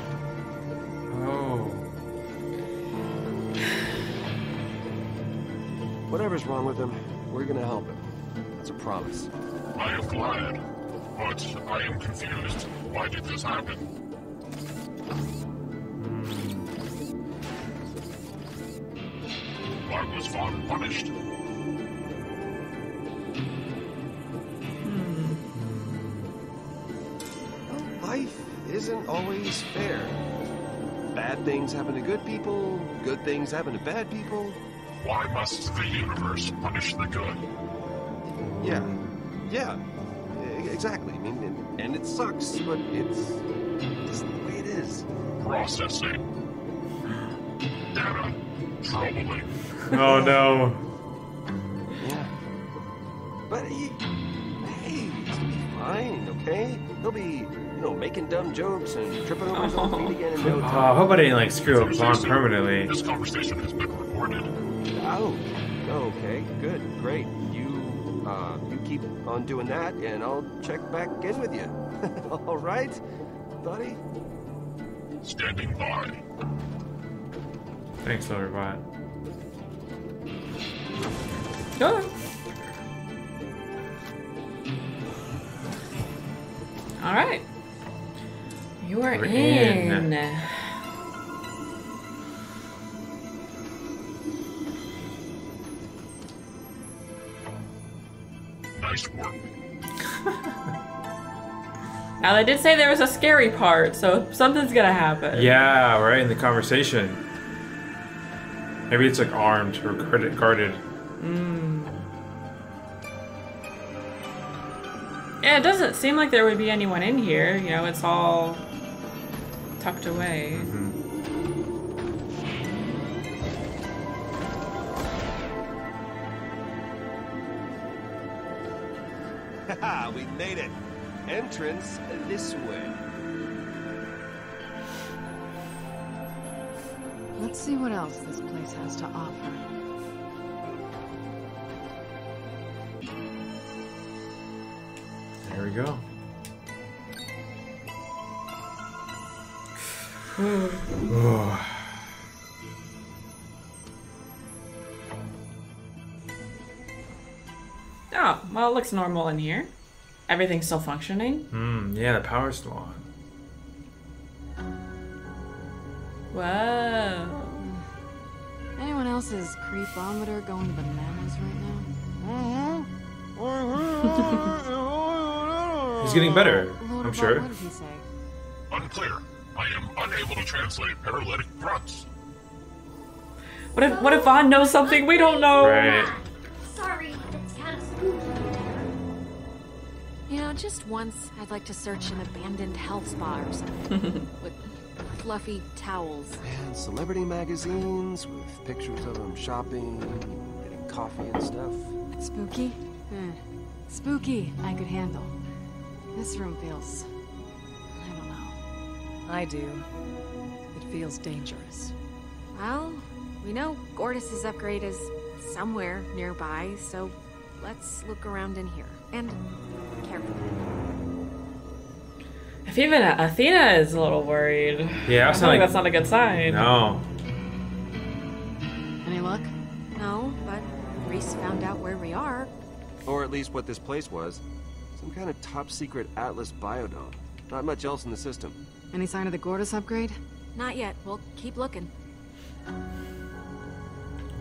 Oh. whatever's wrong with him, we're gonna help him. That's a promise. I am glad, but I am confused. Why did this happen? Hmm. Why was Vaughn punished? Hmm. Life isn't always fair. Bad things happen to good people, good things happen to bad people. Why must the universe punish the good? Yeah, um, yeah, e- exactly. I mean, and, and it sucks, but it's just the way it is. Processing. Data. Troubling. Oh no. Yeah. But he, hey, he's gonna be fine, okay? He'll be, you know, making dumb jokes and tripping over his own feet again in no Oh. I hope I didn't like screw up Vaughn permanently. This conversation has been recorded. Oh, okay, good, great. You, uh, you keep on doing that, and I'll check back in with you. All right, buddy. Standing by. Thanks, Silverbot. Good. All right. You are We're in. in. Work. Now they did say there was a scary part, so something's gonna happen. Yeah, right in the conversation. Maybe it's like armed or guarded. guarded. Mm. Yeah, it doesn't seem like there would be anyone in here. You know, it's all tucked away. Haha, we made it. Entrance this way. Let's see what else this place has to offer. There we go. Oh. Oh, well, it looks normal in here. Everything's still functioning. Hmm. Yeah, the power's still on. Whoa. Anyone else's creepometer going bananas right now? He's getting better, Lord I'm sure. What did he say? Unclear. I am unable to translate paralytic grunts. What if what if Vaughn knows something we don't know? Right. Sorry, You know, just once I'd like to search an abandoned health spa or something. with fluffy towels. And celebrity magazines with pictures of them shopping, getting coffee and stuff. Spooky? Eh. Spooky, I could handle. This room feels. I don't know. I do. It feels dangerous. Well, we know Gortys's upgrade is somewhere nearby, so let's look around in here. And carefully. If even Athena is a little worried, Yeah, I I was feel like like- that's not a good sign. No. Any luck? No, but Rhys found out where we are. Or at least what this place was. Some kind of top secret Atlas biodome. Not much else in the system. Any sign of the Gortys upgrade? Not yet. We'll keep looking.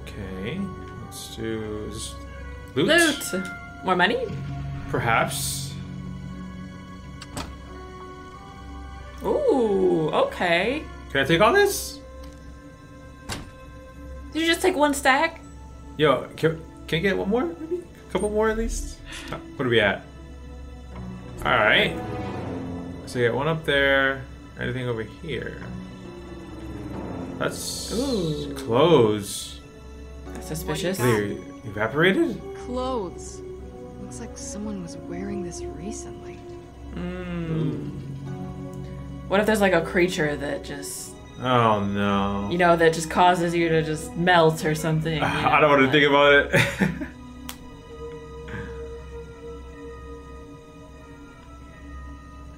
Okay. Let's do this loot. Loot. More money? Perhaps. Ooh, okay. Can I take all this? Did you just take one stack? Yo, can, can I get one more? Maybe a couple more at least. Uh, What are we at? All right. So you got one up there. Anything over here? That's Ooh. That's suspicious. They evaporated? Clothes. Looks like someone was wearing this recently. Mm. What if there's like a creature that just, Oh no. you know, that just causes you to just melt or something? you I don't want to like- think about it.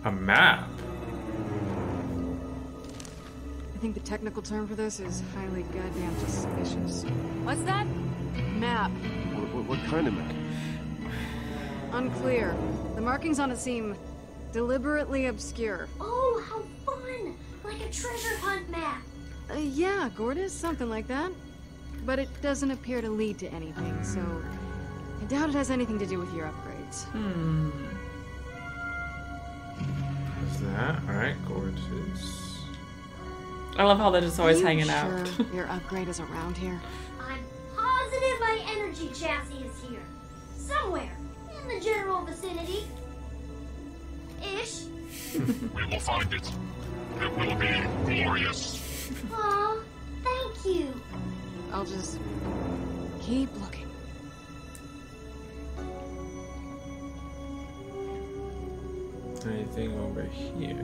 a map. I think the technical term for this is highly goddamn suspicious. What's that? Map. What, what, what kind of map? Unclear. The markings on it seem deliberately obscure. Oh, how fun! Like a treasure hunt map. Uh, yeah, Gortys, something like that. But it doesn't appear to lead to anything, so I doubt it has anything to do with your upgrades. Hmm. What's that? All right, gorgeous. I love how they're just always Are you hanging sure out. your upgrade is around here. I'm positive my energy chassis is here. Somewhere. In the general vicinity. Ish. We will find it. It will be glorious. Aw, thank you. I'll just keep looking. Anything over here?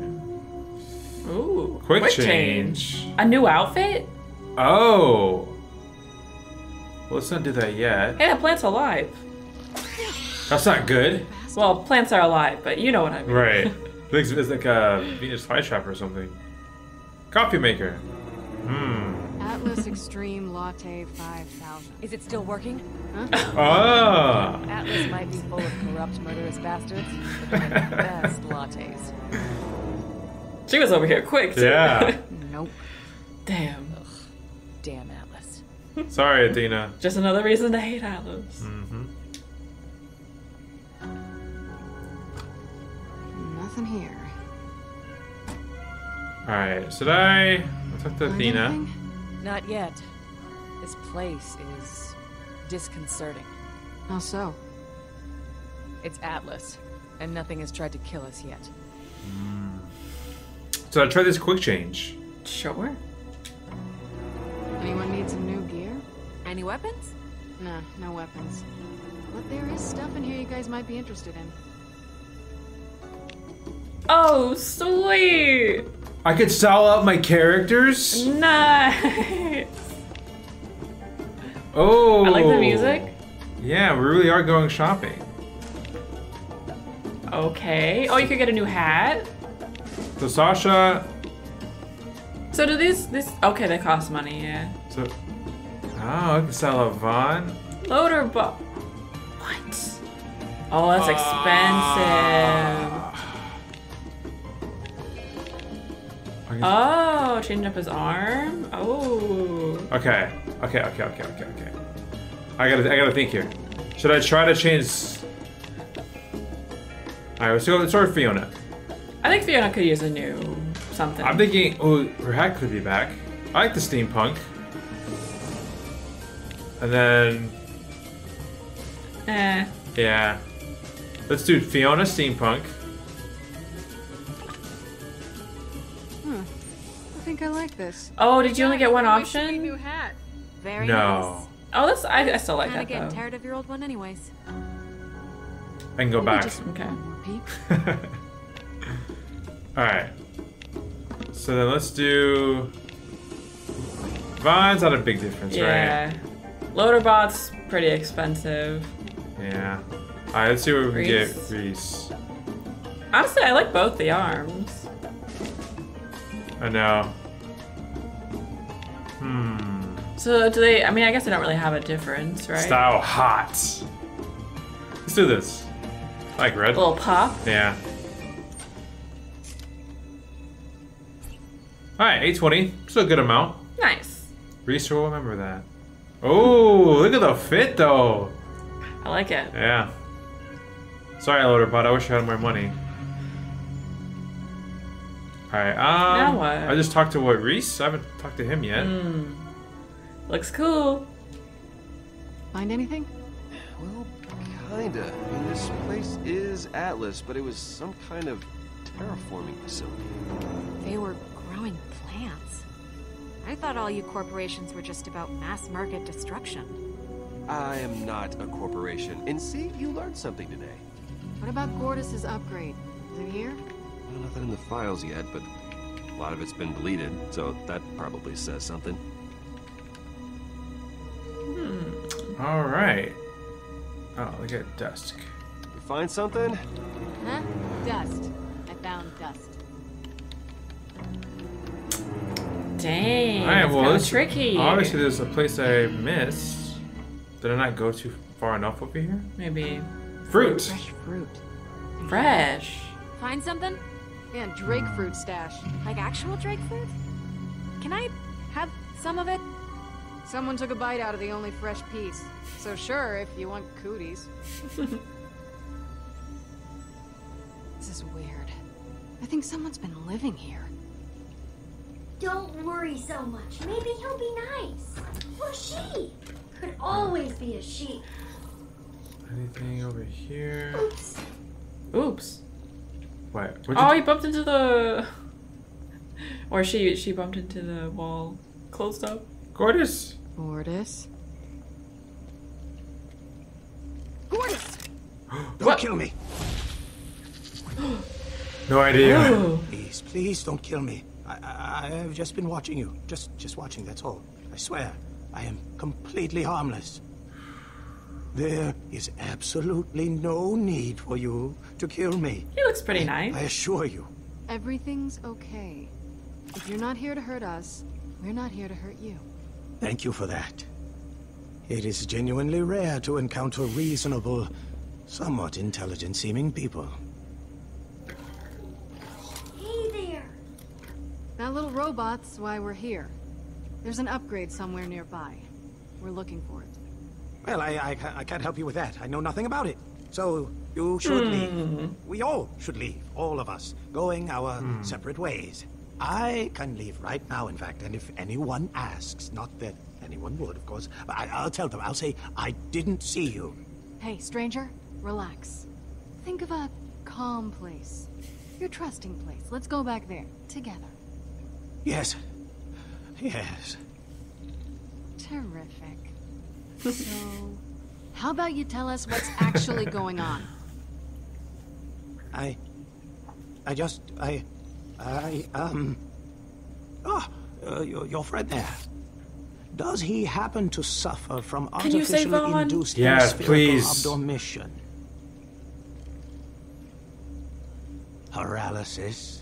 Ooh, Quick change. A new outfit? Oh. Well, let's not do that yet. Hey, that plant's alive. That's not good. Well, plants are alive, but you know what I mean. Right. Looks it's like a Venus flytrap or something. Coffee maker. Hmm. Atlas Extreme Latte 5000. Is it still working? Ah. Atlas might be full of corrupt, murderous bastards, but they make the best lattes. She was over here quick. Too. Yeah. nope. Damn. Damn Atlas. Sorry, Athena. Just another reason to hate Atlas. Mm-hmm. Nothing here. All right. Should I talk to Athena? Not yet. This place is disconcerting. How so? It's Atlas, and nothing has tried to kill us yet. So I try this quick change. Sure. Anyone need some new gear? Any weapons? Nah, no weapons. But there is stuff in here you guys might be interested in. Oh, sweet. I could sell out my characters. Nice. Oh. I like the music. Yeah, we really are going shopping. Okay. Oh, you could get a new hat. So Sasha. So do these this okay, they cost money, yeah. So. Oh, I can style out Vaughn. Loader bo What? Oh, that's ah. expensive. Oh, change up his arm? Oh. Okay. Okay. Okay. Okay. Okay. Okay. I gotta. I gotta think here. Should I try to change? All right. Let's go. Let's start with Fiona. I think Fiona could use a new something. I'm thinking. Oh, her hat could be back. I like the steampunk. And then. Eh. Yeah. Let's do Fiona steampunk. Hmm. I think I like this. Oh, did you only get one option? new hat. Very No. Oh, that's I, I still like Kinda that getting though. tired of your old one anyways. I can go back. Okay. All right. So then let's do. Vine's not a big difference, Yeah. right? Loaderbot's pretty expensive. Yeah. All right. Let's see what we can Rhys. get. Rhys. Honestly, I like both the arms. I know. Hmm. So do they? I mean, I guess they don't really have a difference, right? Style hot. Let's do this. I like red. A little pop. Yeah. All right, 820. Still a good amount. Nice. Rhys will remember that. Oh, look at the fit though. I like it. Yeah. Sorry, Loaderbot. I wish I had more money. All right. Um, Now what? I just talked to what Rhys. I haven't talked to him yet. Hmm. Looks cool. Find anything? Well, kinda. I mean, this place is Atlas, but it was some kind of terraforming facility. They were growing plants. I thought all you corporations were just about mass market destruction. I am not a corporation. And see, you learned something today. What about Gortys's upgrade? Is it here? Well, nothing in the files yet, but a lot of it's been deleted, so that probably says something. Hmm. All right. Oh, look at desk. You find something? Huh? Dust. I found dust. Dang. All right. that's Well, kinda tricky. obviously there's a place I missed. Did I not go too far enough over here? Maybe. Fruit. Fresh fruit. Fresh. Find something? Yeah, Drake fruit stash. Like actual Drake fruit? Can I have some of it? Someone took a bite out of the only fresh piece. So sure, if you want cooties. this is weird. I think someone's been living here. Don't worry so much. Maybe he'll be nice. Or she. Could always be a she. Anything over here? Oops. What? What'd oh, you Oh, he bumped into the. Or she she bumped into the wall. Closed up. Gorgeous. Gortys. Gortys! Don't kill me. No idea. Please, please don't kill me. I, I, I have just been watching you. Just, just watching, that's all. I swear, I am completely harmless. There is absolutely no need for you to kill me. He looks pretty nice. I assure you. Everything's okay. If you're not here to hurt us, we're not here to hurt you. Thank you for that. It is genuinely rare to encounter reasonable, somewhat intelligent seeming people. Hey there. That little robot's why we're here. There's an upgrade somewhere nearby. We're looking for it. Well, I, I, I can't help you with that. I know nothing about it. So, you should hmm. leave. We all should leave. All of us. Going our hmm. separate ways. I can leave right now, in fact, and if anyone asks, not that anyone would, of course, but I, I'll tell them. I'll say, I didn't see you. Hey, stranger, relax. Think of a calm place. Your trusting place. Let's go back there, together. Yes. Yes. Terrific. so, how about you tell us what's actually going on? I. I just. I. I. Um. Ah, uh, your, your friend there. Does he happen to suffer from Can you say artificially induced Yes, hemispherical please. abdomission? Paralysis?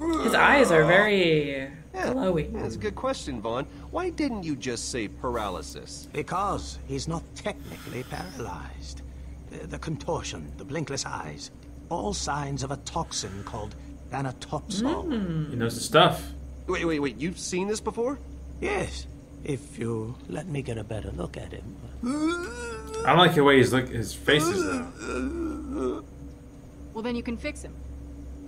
His eyes are very glowy. That's a good question, Vaughn. Why didn't you just say paralysis? Because he's not technically paralyzed. The, the contortion, the blinkless eyes, all signs of a toxin called thanatopsol. Hmm. He knows the stuff. Wait, wait, wait. You've seen this before? Yes, if you let me get a better look at him. I don't like the way he's look. His face is though. Well, then you can fix him.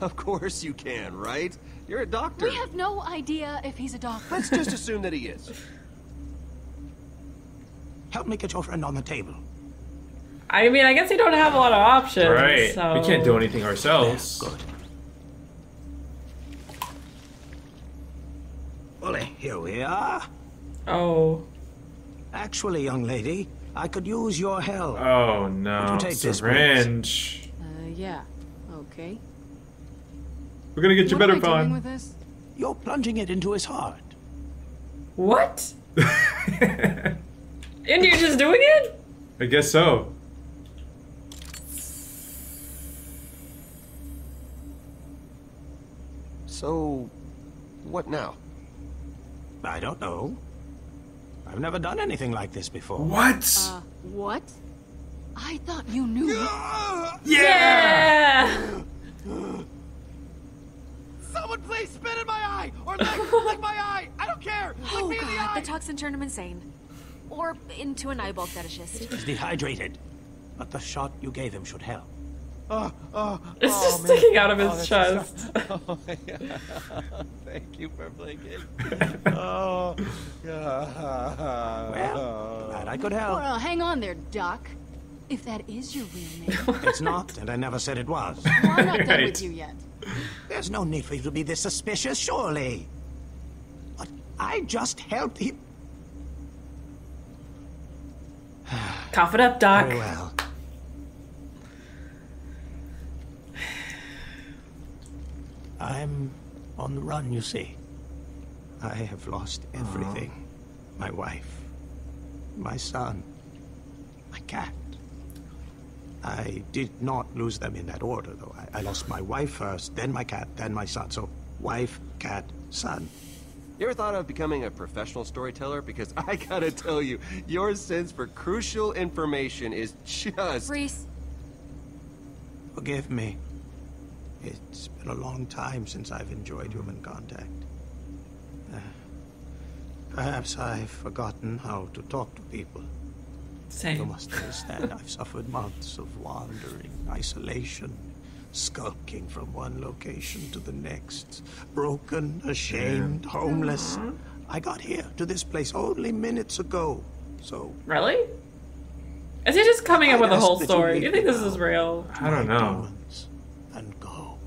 Of course you can, right? You're a doctor. We have no idea if he's a doctor. Let's just assume that he is. Help me get your friend on the table. I mean, I guess we don't have a lot of options. Right. So. We can't do anything ourselves. Good. Well, here we are. Oh. Actually, young lady, I could use your help. Oh no. Would you take this, Syringe. Uh, yeah. Okay. We're gonna get you what better am I doing fun. with this? You're plunging it into his heart. What? and you're just doing it? I guess so. So, what now? I don't know. I've never done anything like this before. What? Uh, what? I thought you knew. Yeah. Someone please spit in my eye! Or lick, lick my eye! I don't care! Lick Oh me in oh, the god, eye! the toxin turned him insane. Or into an eyeball fetishist. He's dehydrated. But the shot you gave him should help. Oh, oh, It's oh, just man. sticking out of his Oh, chest. just- Oh, yeah. Thank you for blinking. oh, yeah. Well, glad I could help. Well, hang on there, Doc. If that is your real name, It's not, and I never said it was. well, I'm not done with you yet. There's no need for you to be this suspicious, surely. But I just helped him. Cough it up, Doc. Very well. I'm on the run, you see. I have lost everything. Uh-huh. My wife, my son, my cat. I did not lose them in that order, though. I, I lost my wife first, then my cat, then my son. So, wife, cat, son. You ever thought of becoming a professional storyteller? Because I gotta tell you, your sense for crucial information is just. Rhys, Forgive me. It's been a long time since I've enjoyed human contact. Uh, perhaps I've forgotten how to talk to people. You must understand, I've suffered months of wandering, isolation, skulking from one location to the next, broken, ashamed, homeless. Mm-hmm. I got here to this place only minutes ago, so Really? Is he just coming up with a I'd whole ask you story? Do you think this is real? I don't know. and go.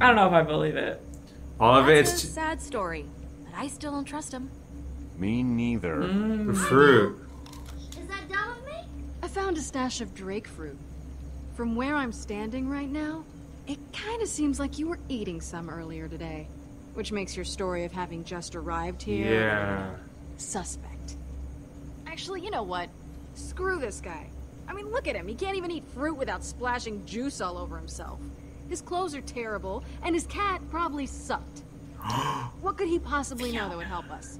I don't know if I believe it. All of that's it's a sad story, but I still don't trust him. Me neither. Mm. the fruit. Is that done with me? I found a stash of drake fruit. From where I'm standing right now, it kind of seems like you were eating some earlier today. Which makes your story of having just arrived here Yeah. suspect. Actually, you know what? Screw this guy. I mean, look at him. He can't even eat fruit without splashing juice all over himself. His clothes are terrible, and his cat probably sucked. what could he possibly know that would help us?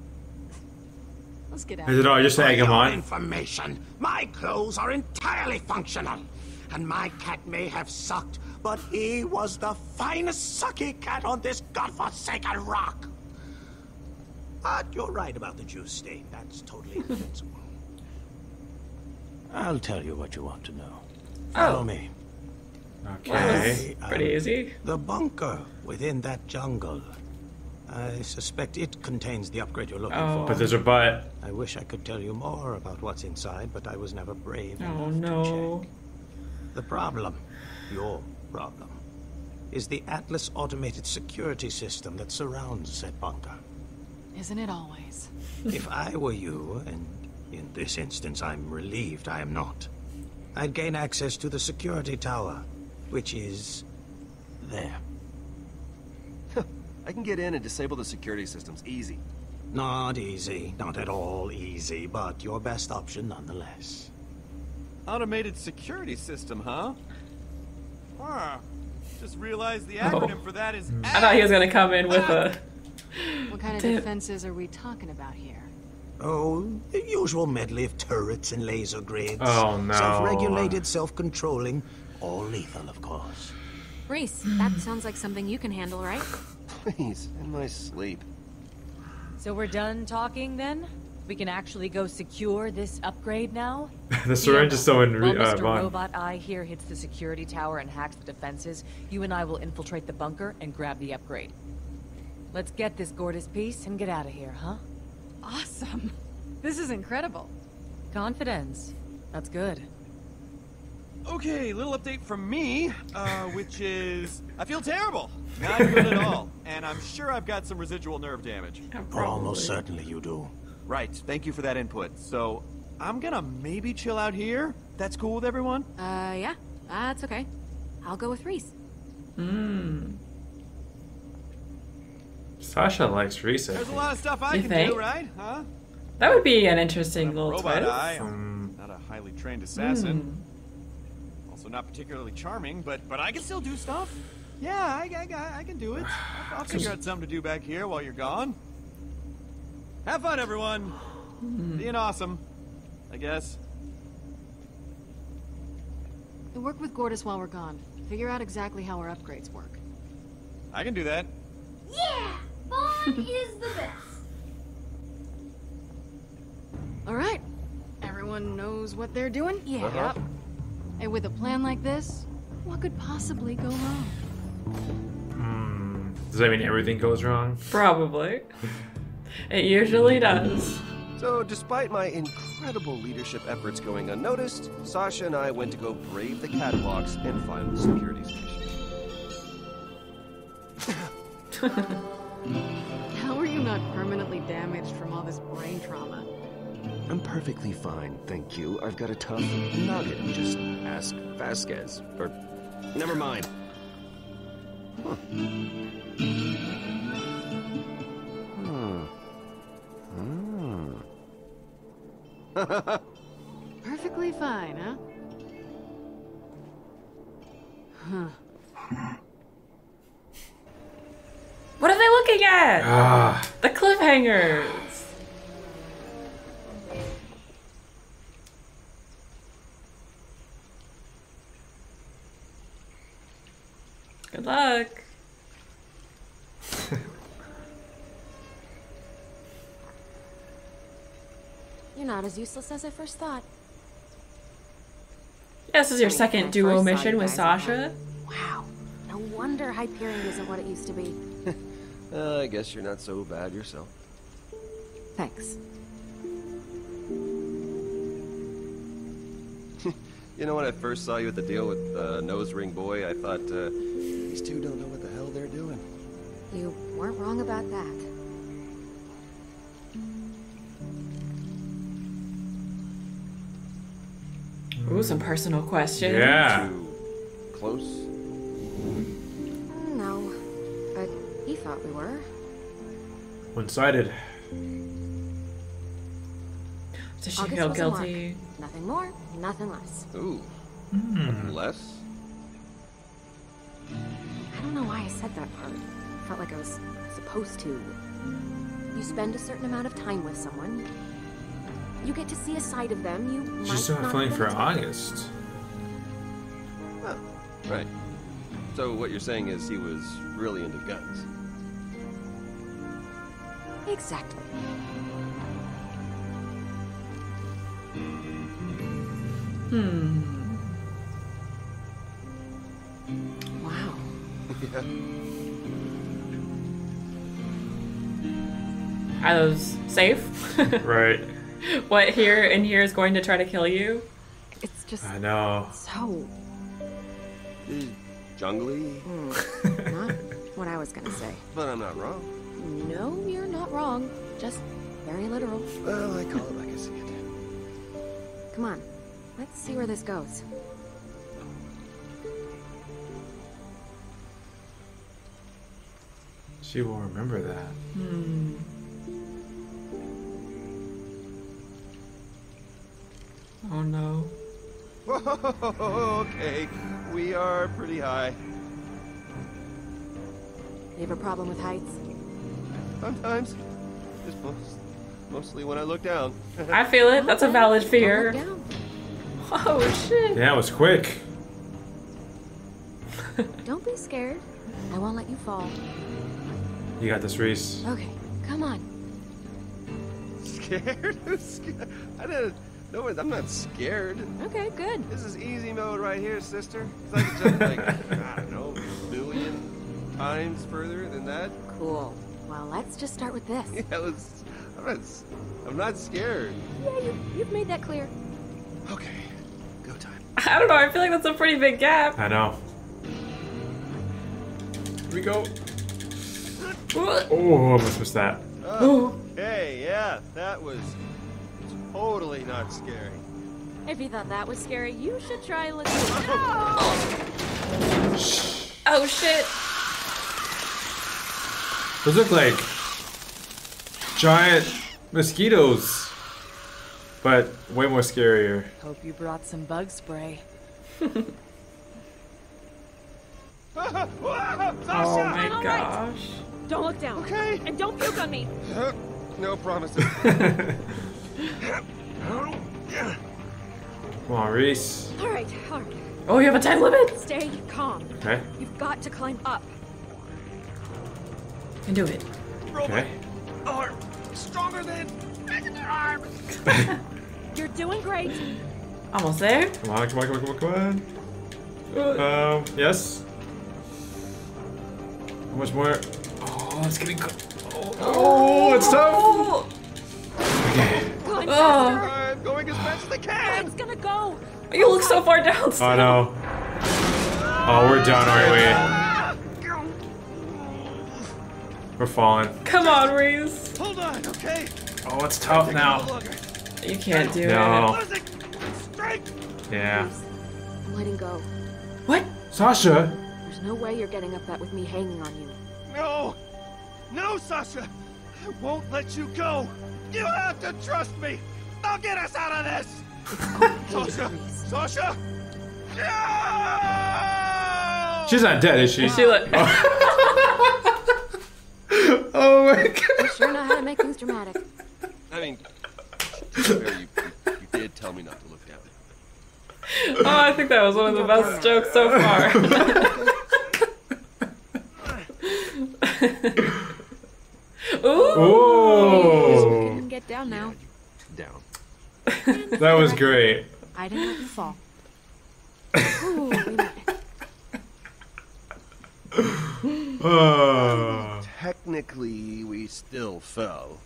Let's get out. Is it all just to For egg your on? information, my clothes are entirely functional. And my cat may have sucked, but he was the finest sucky cat on this godforsaken rock. But you're right about the juice stain. That's totally indefensible. I'll tell you what you want to know. Follow Oh. me. Okay. I, Pretty um, easy. The bunker within that jungle. I suspect it contains the upgrade you're looking Oh. for. But there's a but. I wish I could tell you more about what's inside, but I was never brave Oh enough no. to check. The problem, your problem, is the Atlas automated security system that surrounds said bunker. Isn't it always? if I were you, and in this instance I'm relieved I am not, I'd gain access to the security tower, which is there. I can get in and disable the security systems. Easy. Not easy, not at all easy, but your best option nonetheless. Automated security system, huh? Huh. Just realized the Oh. acronym for that is I thought he was gonna come in with ah. a. What kind of Tip. defenses are we talking about here? Oh, the usual medley of turrets and laser grids. Oh, no. Self-regulated, self-controlling, all lethal, of course. Rhys, that sounds like something you can handle, right? Please, in my sleep. So we're done talking then? We can actually go secure this upgrade now? the syringe is still in While re- uh, Mr. Vaughn. Robot Eye here hits the security tower and hacks the defenses, you and I will infiltrate the bunker and grab the upgrade. Let's get this Gortys piece and get out of here, huh? Awesome. This is incredible. Confidence. That's good. Okay, little update from me, uh, which is I feel terrible. Not good at all. And I'm sure I've got some residual nerve damage. Almost certainly you do. Right, thank you for that input. So, I'm gonna maybe chill out here. That's cool with everyone? Uh, yeah, that's okay. I'll go with Rhys. Hmm. Sasha likes Rhys. There's a lot of stuff I You can think? do, right? Huh? That would be an interesting little Robot twist. eye. I'm not a highly trained assassin. Hmm. Also not particularly charming, but but I can still do stuff. Yeah, I, I, I can do it. I'll, I'll figure out something to do back here while you're gone. Have fun, everyone. Hmm. Being awesome, I guess. And work with Gortys while we're gone. Figure out exactly how our upgrades work. I can do that. Yeah! Vaughn is the best. All right. Everyone knows what they're doing? Yeah. Uh-huh. And with a plan like this, what could possibly go wrong? Hmm. Does that mean everything goes wrong? Probably. It usually does. So, despite my incredible leadership efforts going unnoticed, Sasha and I went to go brave the catwalks and find the security station. How are you not permanently damaged from all this brain trauma? I'm perfectly fine, thank you. I've got a tough nugget. Just ask Vasquez. Or, never mind. Huh. Huh. Perfectly fine, huh? Huh. What are they looking at? Ah. The cliffhangers. Good luck. You're not as useless as I first thought. Yeah, this is your When I second duo mission with Sasha. Wow. No wonder Hyperion isn't what it used to be. Uh, I guess you're not so bad yourself. Thanks. You know, when I first saw you at the deal with uh, Nose Ring Boy, I thought, uh, these two don't know what the hell they're doing. You weren't wrong about that. Ooh, some personal questions. Yeah. Close? No, but he thought we were. One sided. Does she August feel was a mark. guilty? Nothing more, nothing less. Ooh. Hmm. Less? Don't know why I said that part. I Felt like I was supposed to. You spend a certain amount of time with someone. You get to see a side of them you might She's still not not feeling for August. Huh. Right. So what you're saying is he was really into guns. Exactly. Hmm. Are those safe? right. What here in here is going to try to kill you? It's just I know. so Jungly? hmm, not what I was gonna say. But I'm not wrong. No, you're not wrong. Just very literal. Well, I call it like I see it. Come on. Let's see where this goes. She will remember that. Hmm. Oh no. Whoa, okay. We are pretty high. You have a problem with heights? Sometimes. Just most, mostly when I look down. I feel it. That's a valid fear. Oh shit. Yeah, it was quick. Don't be scared. I won't let you fall. You got this, Rhys. Okay, come on. Scared? Who's scared? I didn't. No, I'm not scared. Okay, good. This is easy mode right here, sister. It's like just like I don't know, a billion times further than that. Cool. Well, let's just start with this. Yeah, let's. I'm not. s- I'm not scared. Yeah, you, you've made that clear. Okay, go time. I don't know. I feel like that's a pretty big gap. I know. Here we go. Oh, almost missed that. Oh, hey, yeah, that was totally not scary. If you thought that was scary, you should try looking. Oh shit. Those look like giant mosquitoes, but way more scarier. Hope you brought some bug spray. Oh my gosh. Don't look down. Okay. And don't puke on me. no promises. Come on, Rhys. All right, all right. Oh, you have a time limit? Stay calm. Okay. You've got to climb up. You can do it. Okay. Arm stronger than arm. You're doing great. Almost there. Come on, come on, come on, come on, come on. Um, yes. How much more? Oh, it's getting. co- Oh, oh it's tough. Climb Oh. faster. I'm going as fast as I can. It's gonna go. You look so far down. Still. Oh no. Oh, we're done, aren't we? We're falling. Come on, Rhys. Hold on, okay? Oh, it's tough now. You can't do No. it. Losing strength. Yeah. I'm letting go. What? Sasha. There's no way you're getting up that with me hanging on you. No, no, Sasha. I won't let you go. You have to trust me. I'll get us out of this. Sasha, Sasha. No! She's not dead, is she? She look. Oh my god. You sure know how to make things dramatic. I mean, fair, you, you, you did tell me not to look down. Oh, I think that was one of the best jokes so far. Ooh. Oh, You can get down now. Down. that was great. I didn't let you fall. Ooh, we made it. Oh. Technically, we still fell.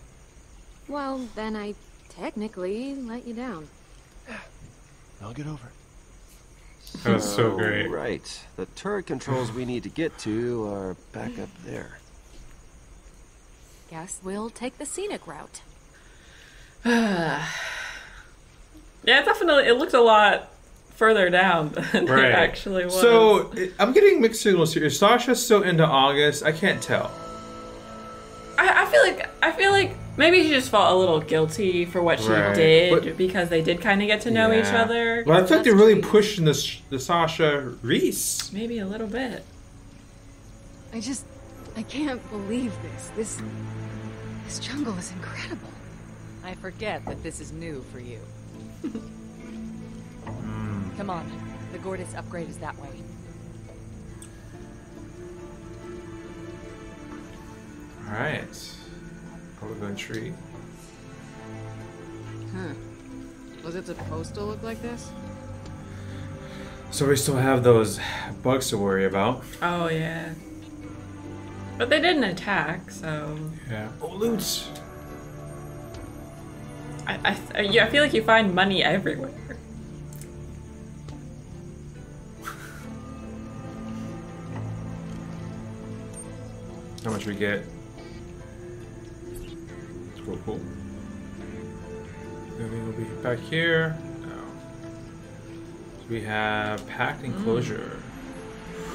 Well, then I technically let you down. I'll get over it. That was so great. Right. The turret controls we need to get to are back up there. Guess we'll take the scenic route. yeah, it definitely. It looked a lot further down than Right. it actually was. So I- I'm getting mixed signals here. Is Sasha still into August? I can't tell. I, I feel like I feel like maybe she just felt a little guilty for what she Right. did But- because they did kind of get to know each other. But I feel like they're really pushing this the Sasha Rhys. Maybe a little bit. I just... I can't believe this. This... This jungle is incredible. I forget that this is new for you. Hmm. Come on. The Gortys upgrade is that way. Alright. Polygon tree. Huh. Was it supposed to look like this? So we still have those bugs to worry about. Oh yeah. But they didn't attack, so Yeah. Oh, loot! I I, yeah, I feel like you find money everywhere. How much we get? Cool, cool. Then we'll be back here. No. So we have packed enclosure.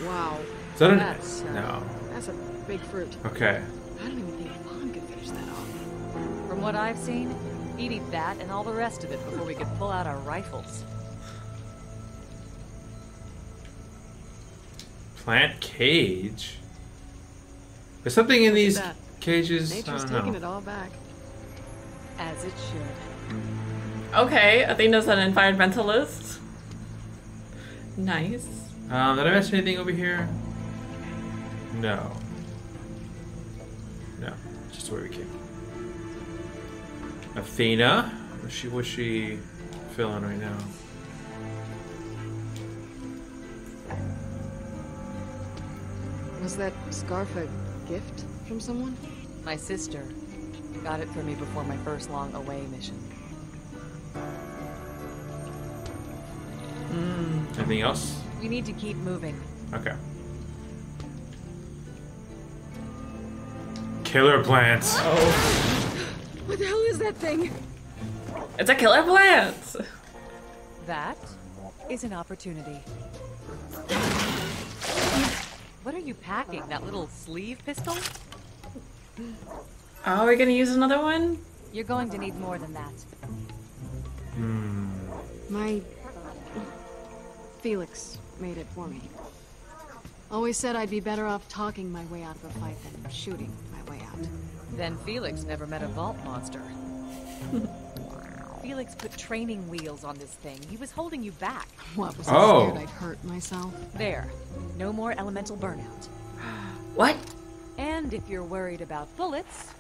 Wow. Is that a- that's, uh, no. That's a big fruit. Okay. I don't even think Vaughn could finish that off. From what I've seen, he'd eat that and all the rest of it before we could pull out our rifles. Plant cage. There's something in these that. cages. I Nature's don't taking it all back. As it should. Okay, Athena's an environmentalist. Nice. Um, did I miss anything over here? No. No. Just where we came. Athena. What's she what's she feeling right now? Was that scarf a gift from someone? My sister got it for me before my first long away mission. Hmm. Anything else? We need to keep moving. Okay. Killer plants. Oh. What the hell is that thing? It's a killer plant. That is an opportunity. What are you packing? That little sleeve pistol? Oh, we're gonna use another one? You're going to need more than that. Hmm. My... Felix made it for me. Always said I'd be better off talking my way out of a fight than shooting my way out. Then Felix never met a vault monster. Felix put training wheels on this thing. He was holding you back. What, was I Oh. scared I'd hurt myself? There. No more elemental burnout. What? And if you're worried about bullets,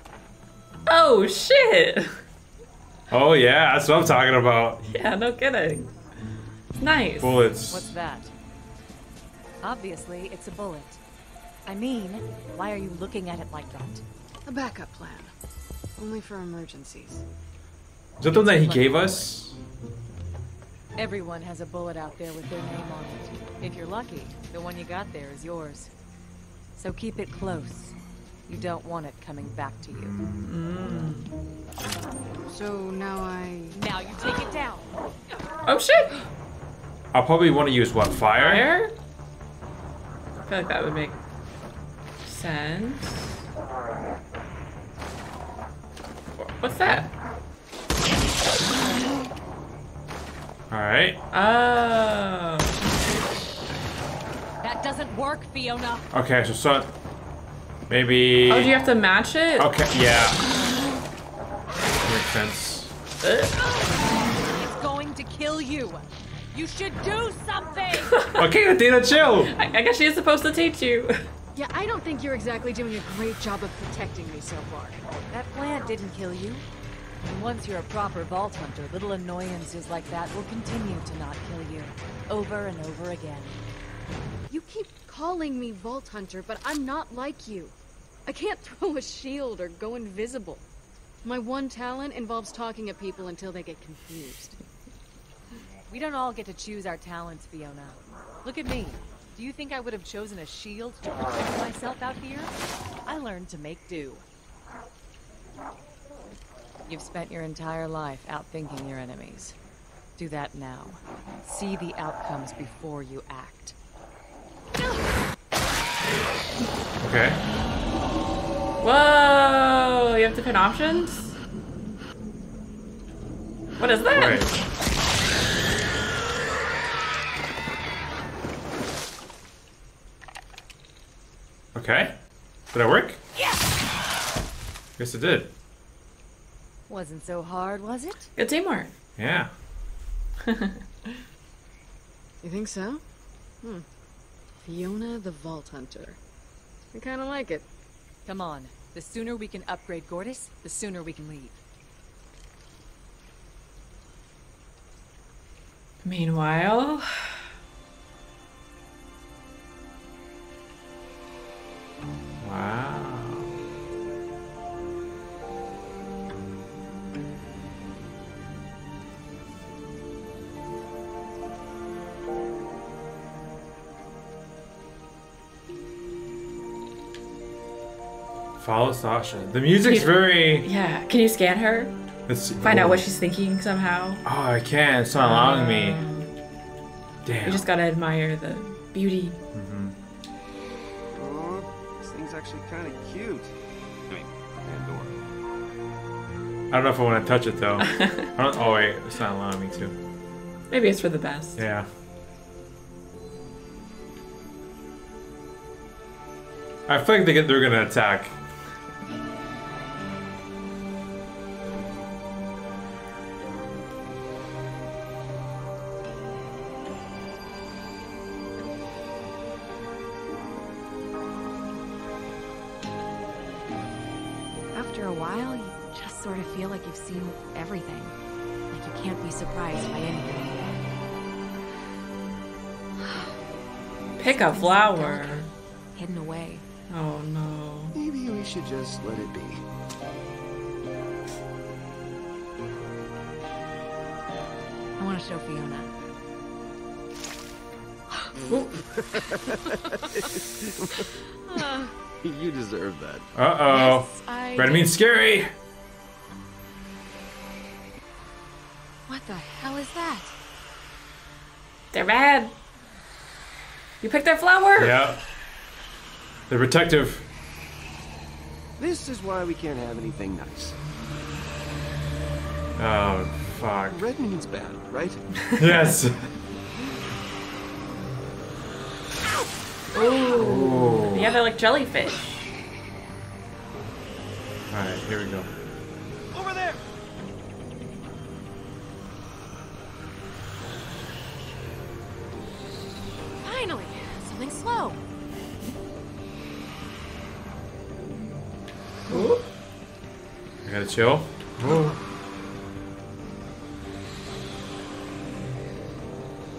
Oh shit! Oh yeah, that's what I'm talking about. Yeah, no kidding. Nice. Bullets. what's that? Obviously, it's a bullet. I mean, why are you looking at it like that? A backup plan. Only for emergencies. Is that the one that he gave us? Everyone has a bullet out there with their name on it. If you're lucky, the one you got there is yours. So keep it close. You don't want it coming back to you. Mm. So now I... Now you take it down. Oh shit! I'll probably want to use what fire? Fire? I feel like that would make sense. What's that? All right. Oh. That doesn't work, Fiona. Okay, so so maybe. Oh, do you have to match it? Okay, yeah. Makes sense. It's going to kill you. You should do something. Okay, Athena, chill. I, I guess she is supposed to teach you. Yeah, I don't think you're exactly doing a great job of protecting me so far. That plant didn't kill you. And once you're a proper vault hunter, little annoyances like that will continue to not kill you. Over and over again. You keep calling me Vault Hunter, but I'm not like you. I can't throw a shield or go invisible. My one talent involves talking at people until they get confused. We don't all get to choose our talents, Fiona. Look at me. Do you think I would have chosen a shield to protect myself out here? I learned to make do. You've spent your entire life outthinking your enemies. Do that now. See the outcomes before you act. Okay. Whoa! You have different options? What is that? Wait. Okay. Did that work? Yeah. Guess it did. Wasn't so hard, was it? Good teamwork. Yeah. You think so? Hmm. Fiona the Vault Hunter. I kind of like it. Come on. The sooner we can upgrade Gortys, the sooner we can leave. Meanwhile, Wow. Follow Sasha. The music's You- very. yeah. Can you scan her? Let's see. Find out Oh. what she's thinking somehow. Oh, I can't. It's not allowing me. Damn. You just gotta admire the beauty. Mm-hmm. Oh, this thing's actually kind of cute. I mean, Pandora. I don't know if I want to touch it though. I don't, oh wait, it's not allowing me to. Maybe it's for the best. Yeah. I feel like they get, they're gonna attack. Feel like you've seen everything. Like you can't be surprised by anything. Pick a flower. Hidden away. Oh no. Maybe we should just let it be. I want to show Fiona. you deserve that. Uh oh. Yes, I Better mean scary. What the hell is that? They're bad. You picked their flower. Yeah. They're protective. This is why we can't have anything nice. Oh fuck. Red means bad, right? Yes. Ooh. Yeah, they're like jellyfish. All right, here we go. I gotta.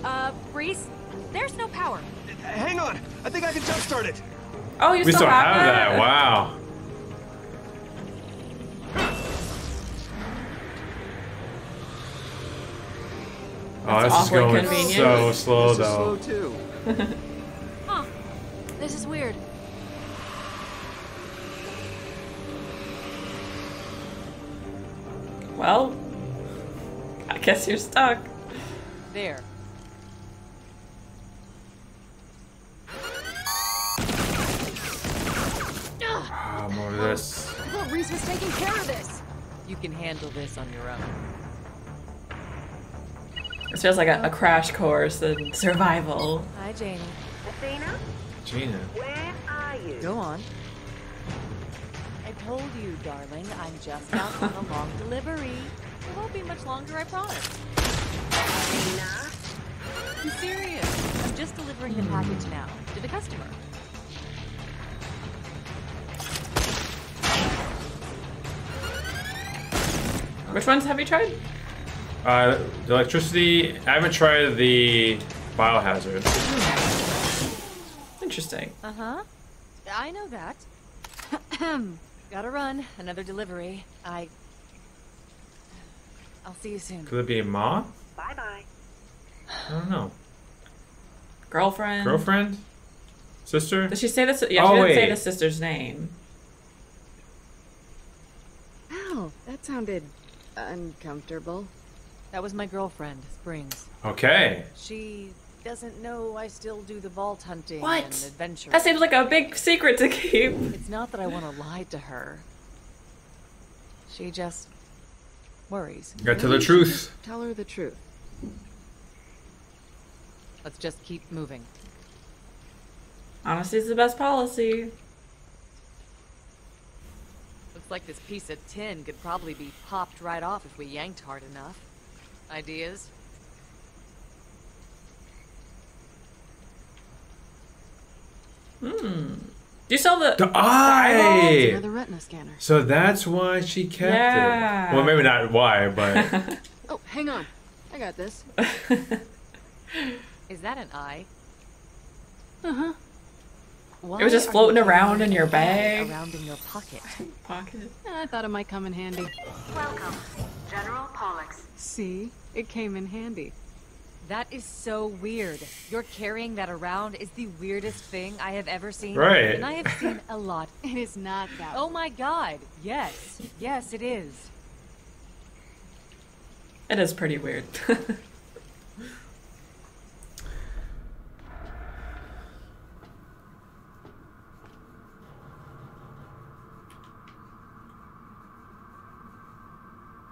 Uh, Rhys, there's no power. Hang on, I think I can jumpstart it. Oh, you we still, still have, have that? that. Wow. Oh, this is awfully going convenient. so slow This though. slow too. guess you're stuck. There. Ah, more of this. I thought Rhys was taking care of this. You can handle this on your own. This feels like a, a crash course in survival. Hi, Janey. Athena, Gina. where are you? Go on. I told you, darling, I'm just out on a long delivery. It won't be much longer, I promise. Athena? I'm serious. I'm just delivering the package now to the customer. Which ones have you tried? Uh, the electricity. I haven't tried the biohazard. Interesting. Uh huh. I know that. Gotta run. Another delivery. I. I'll see you soon. Could it be a ma? Bye bye. I don't know. Girlfriend. Girlfriend? Sister? Did she say this? Yeah, Oh, she didn't say the sister's name. Ow, that sounded uncomfortable. That was my girlfriend, Springs. Okay. She doesn't know I still do the vault hunting What? and adventure. That seems like a big secret to keep. It's not that I want to lie to her. She just worries. Get to the truth. Tell her the truth. Let's just keep moving. Honesty is the best policy. Looks like this piece of tin could probably be popped right off if we yanked hard enough. Ideas? Hmm. Do you saw the The eye. Another retina scanner. So that's why she kept Yeah. it. Well, maybe not why, but Oh, hang on. I got this. Is that an eye? Uh huh. Why It was just floating around in your bag. Around in your pocket. Pocket. I thought it might come in handy. Welcome, General Pollux. See? It came in handy. That is so weird. You're carrying that around is the weirdest thing I have ever seen. Right. And I have seen a lot. It is not that. Oh my god. Yes. Yes, it is. It is pretty weird.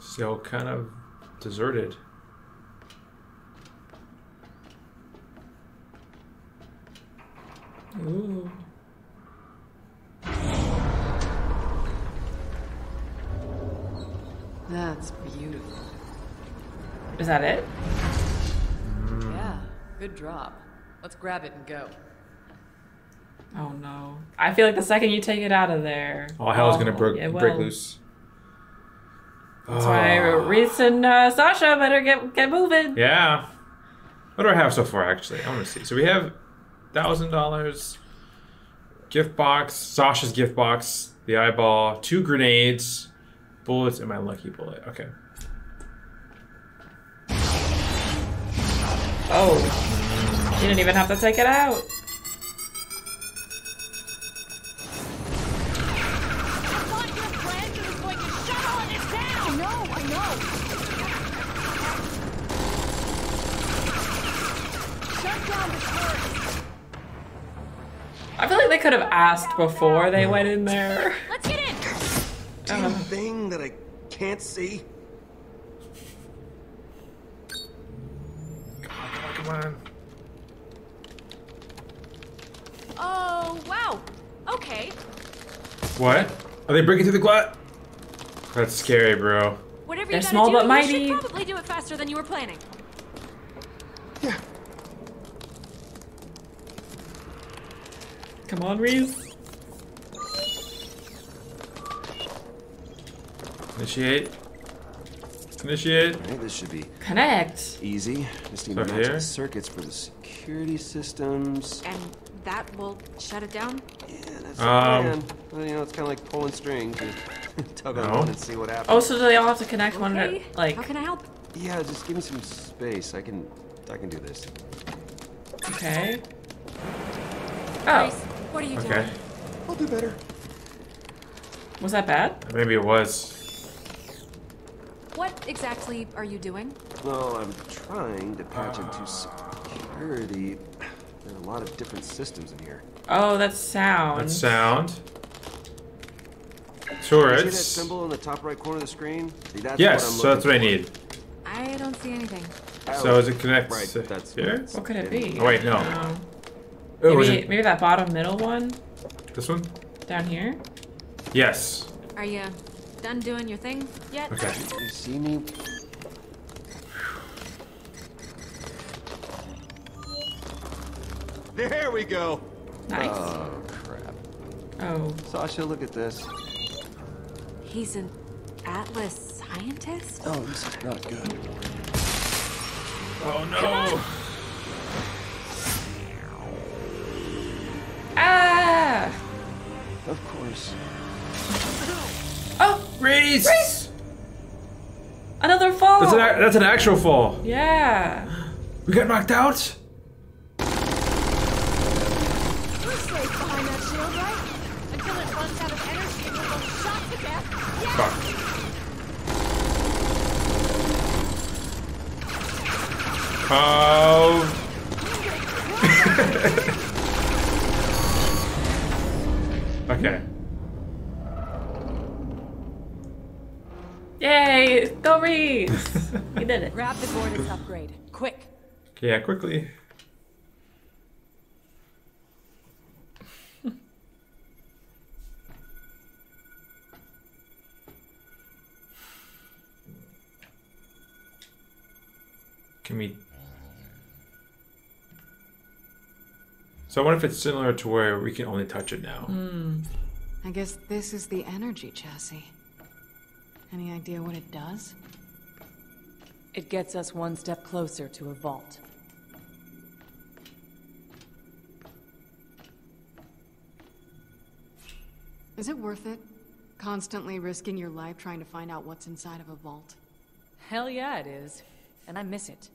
still kind of deserted. Let's grab it and go. Oh no. I feel like the second you take it out of there. All hell's gonna oh, break, it break will. loose. That's why Ah. Rhys and uh, Sasha better get get moving. Yeah. What do I have so far? Actually, I want to see. So we have thousand dollars, gift box, Sasha's gift box, the eyeball, two grenades, bullets, and my lucky bullet. Okay. Oh. You didn't even have to take it out. I know, I know. Shut down the turret. I feel like they could have asked before they hmm. went in there. Let's get in. Damn thing that I can't see. Come on. Oh, wow. Okay. What? Are they breaking through the glass? That's scary, bro. Whatever They're you gotta small do, but you should probably do it faster than you were planning. Yeah. Come on, Rhys. Initiate. Initiate. Hey, this should be Connect. easy. Just need So to match the circuits for the security systems. And that will shut it down? Yeah, That's the Um, plan. Well, you know, it's kind of like pulling strings. You tug on No. one and see what happens. Oh, so do they all have to connect one to like? How can I help? Yeah, just give me some space. I can, I can do this. Okay. Grace, Oh, what are you Okay. doing? I'll do better. was that bad? Maybe it was. What exactly are you doing? Well, I'm trying to patch into security. There are a lot of different systems in here. Oh, that's sound. That's sound. You see that symbol in the top right corner of the screen? See, that's Yes, what I'm so that's what I need. I don't see anything. Oh. So is it connects Right, to that's here? What could it be? Oh, wait, no. Oh, maybe it maybe that bottom middle one this one? down here. Yes. Are you done doing your thing yet? Okay. You see me? There we go. Nice. Oh crap. Oh. Sasha, look at this. He's an Atlas scientist? Oh, this is not good. Oh no. Ah! Of course. Oh, Rhys! Rhys! Another fall. That's an, ac- that's an actual fall. yeah. We got knocked out? carved. okay. Yay! Go Rhys! you did it. Grab the Gortys upgrade. Quick. Okay, yeah, quickly. Can we So I wonder if it's similar to where we can only touch it now. Hmm. I guess this is the energy chassis. Any idea what it does? It gets us one step closer to a vault. Is it worth it? Constantly risking your life trying to find out what's inside of a vault? Hell yeah, it is. And I miss it.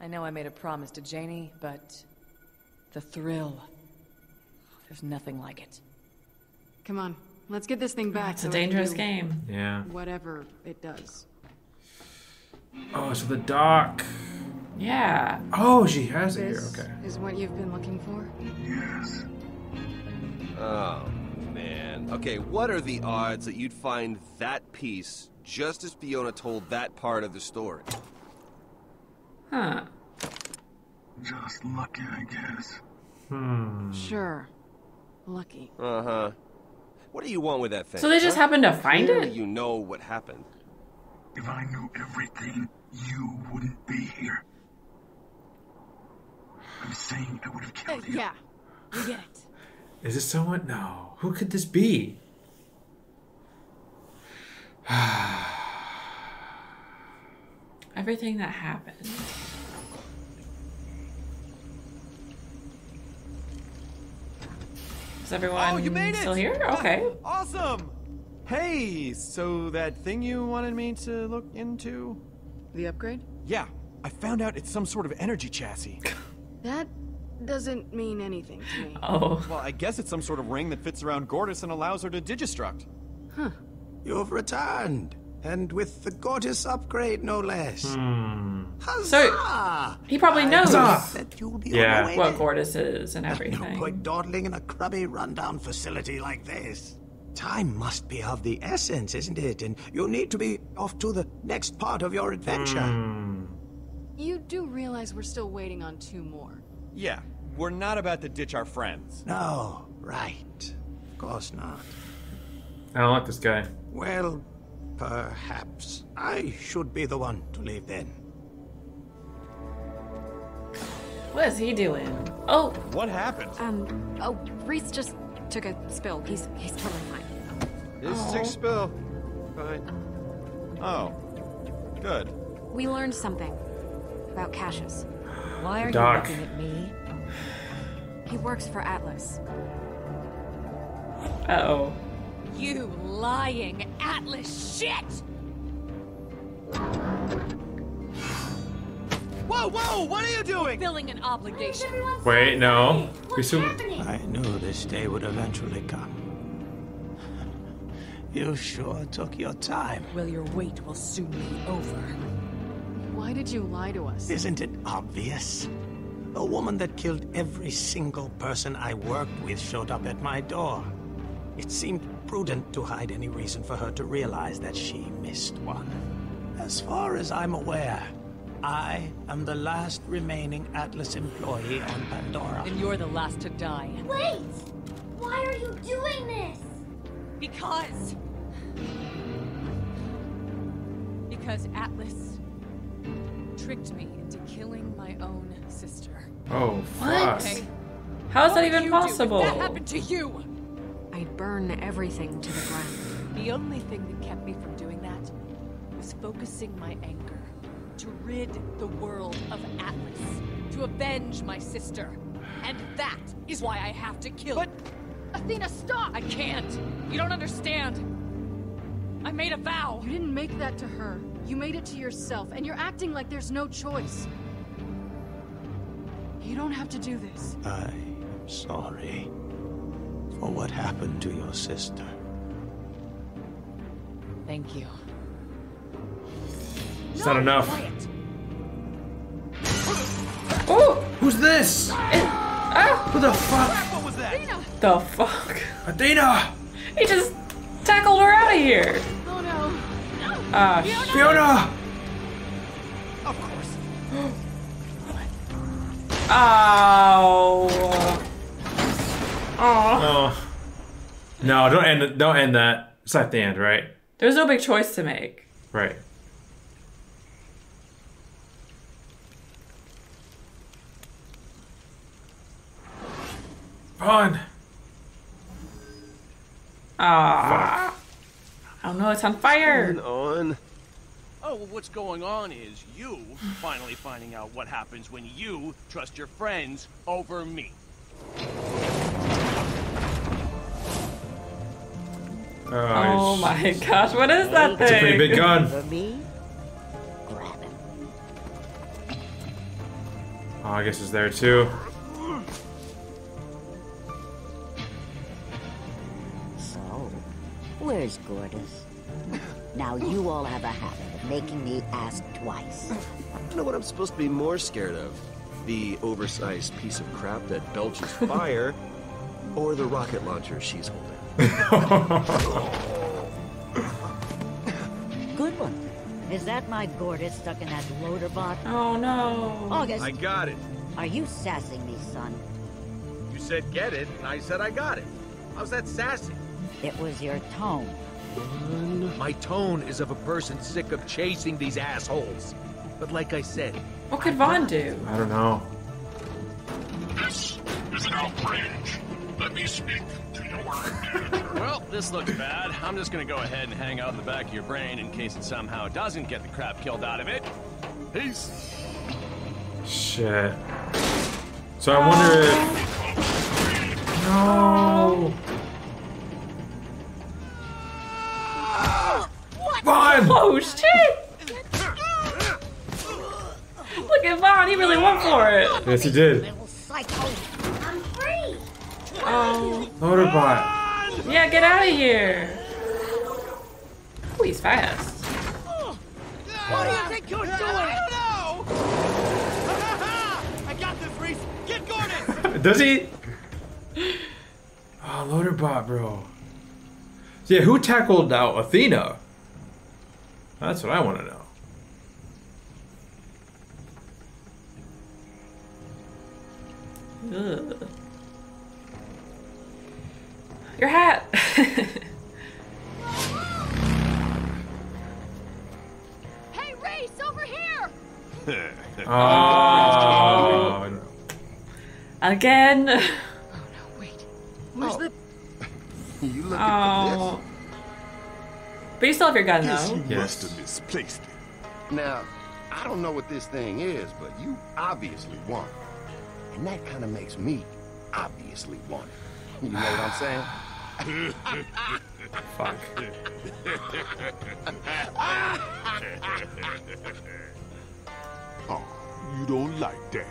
I know I made a promise to Janey, but the thrill. There's nothing like it. Come on, let's get this thing back. It's a so we can dangerous game. Yeah. Whatever it does. Oh, so the dock. Yeah. Oh, she has it here. Okay. is what you've been looking for? Yes. Oh, man. Okay, what are the odds that you'd find that piece just as Fiona told that part of the story? Huh. Just lucky, I guess. Hmm. Sure. Lucky. Uh huh. What do you want with that thing? So they just huh? happened to find Clearly it? You know what happened. If I knew everything, you wouldn't be here. I'm saying I would have killed you. yeah, we get it. Is it someone? No. Who could this be? Everything that happened. Is everyone Oh, you made it! still here? Ah, okay. Awesome! Hey, so that thing you wanted me to look into? The upgrade? Yeah, I found out it's some sort of energy chassis. That doesn't mean anything to me. Oh. Well, I guess it's some sort of ring that fits around Gortys and allows her to digistruct. Huh. You've returned. And with the Gortys upgrade, no less. Hmm. So he probably knows That you'll be on your way what then. Gortys is and No everything. point dawdling in a crummy, rundown facility like this. Time must be of the essence, isn't it? And you need to be off to the next part of your adventure. Hmm. You do realize we're still waiting on two more. Yeah, we're not about to ditch our friends. No, right. Of course not. I don't like this guy. Well, perhaps I should be the one to leave then. What is he doing? Oh. What happened? Um, oh, Rhys just took a spill. He's he's totally fine. This is a spill. Fine. Oh, good. We learned something about Cassius. Why are Doc. you looking at me? He works for Atlas. Uh oh. You lying Atlas shit! Whoa, whoa, what are you doing? Filling an obligation. Wait, no. We still. I knew this day would eventually come. You sure took your time. Well, your wait will soon be over. Why did you lie to us? Isn't it obvious? A woman that killed every single person I worked with showed up at my door. It seemed prudent to hide any reason for her to realize that she missed one. As far as I'm aware, I am the last remaining Atlas employee on Pandora. And you're the last to die. Wait! Why are you doing this? Because. Because Atlas tricked me into killing my own sister. Oh, fuck. What? fuck. How is What that even you do if possible? that happened to you. I'd burn everything to the ground. The only thing that kept me from doing that was focusing my anger to rid the world of Atlas, to avenge my sister. And that is why I have to kill But Athena, stop! I can't. You don't understand. I made a vow. You didn't make that to her. You made it to yourself, and you're acting like there's no choice. You don't have to do this. I am sorry for what happened to your sister. Thank you. It's not enough. Quiet. Oh, who's this? Who the fuck? What was that? The fuck? Athena! He just tackled her out of here. Oh no. Ah, Fiona! Of course. Oh. Oh. No, don't end. Don't end that. It's not the end, right? There's no big choice to make. Right. Run. Ah. Oh no, it's on fire. On. Oh, well, what's going on is you finally finding out what happens when you trust your friends over me. Oh my gosh, what is that thing? It's a pretty big gun. For me? Grab him. Oh, I guess it's there too. So, where's Gortys? Now you all have a habit of making me ask twice. You know what I'm supposed to be more scared of? The oversized piece of crap that belches fire, or the rocket launcher she's holding? Good one. Is that my Gortys stuck in that loader bot? Oh no. August, I got it. are you sassing me, son? You said get it, and I said I got it. How's that sassy? It was your tone. My tone is of a person sick of chasing these assholes. But like I said, What could Vaughn do? I don't know. This is an outrage. Let me speak to your manager. Well, this looks bad. I'm just gonna go ahead and hang out in the back of your brain in case it somehow doesn't get the crap killed out of it. Peace. Shit. So I wonder if. No. Vaughn! Oh shit! Look at Vaughn, he really went for it. Yes, he did. Psycho. Oh. Loaderbot. Yeah, get out of here. Oh, he's fast. What do you think you're doing? I don't know! I got this, Rhys! Get Gortys! Does he? Ah, oh, Loaderbot, bro. Yeah, who tackled out Athena? That's what I want to know. Ugh. Your hat. Hey, Rhys, over here! Oh, Again! Oh, no. wait. Where's oh. the... You looking Oh. But you still have your gun Guess though. you must have misplaced it. Now, I don't know what this thing is, but you obviously want it. And that kind of makes me obviously want it. You know what I'm saying? Fuck. oh, you don't like that.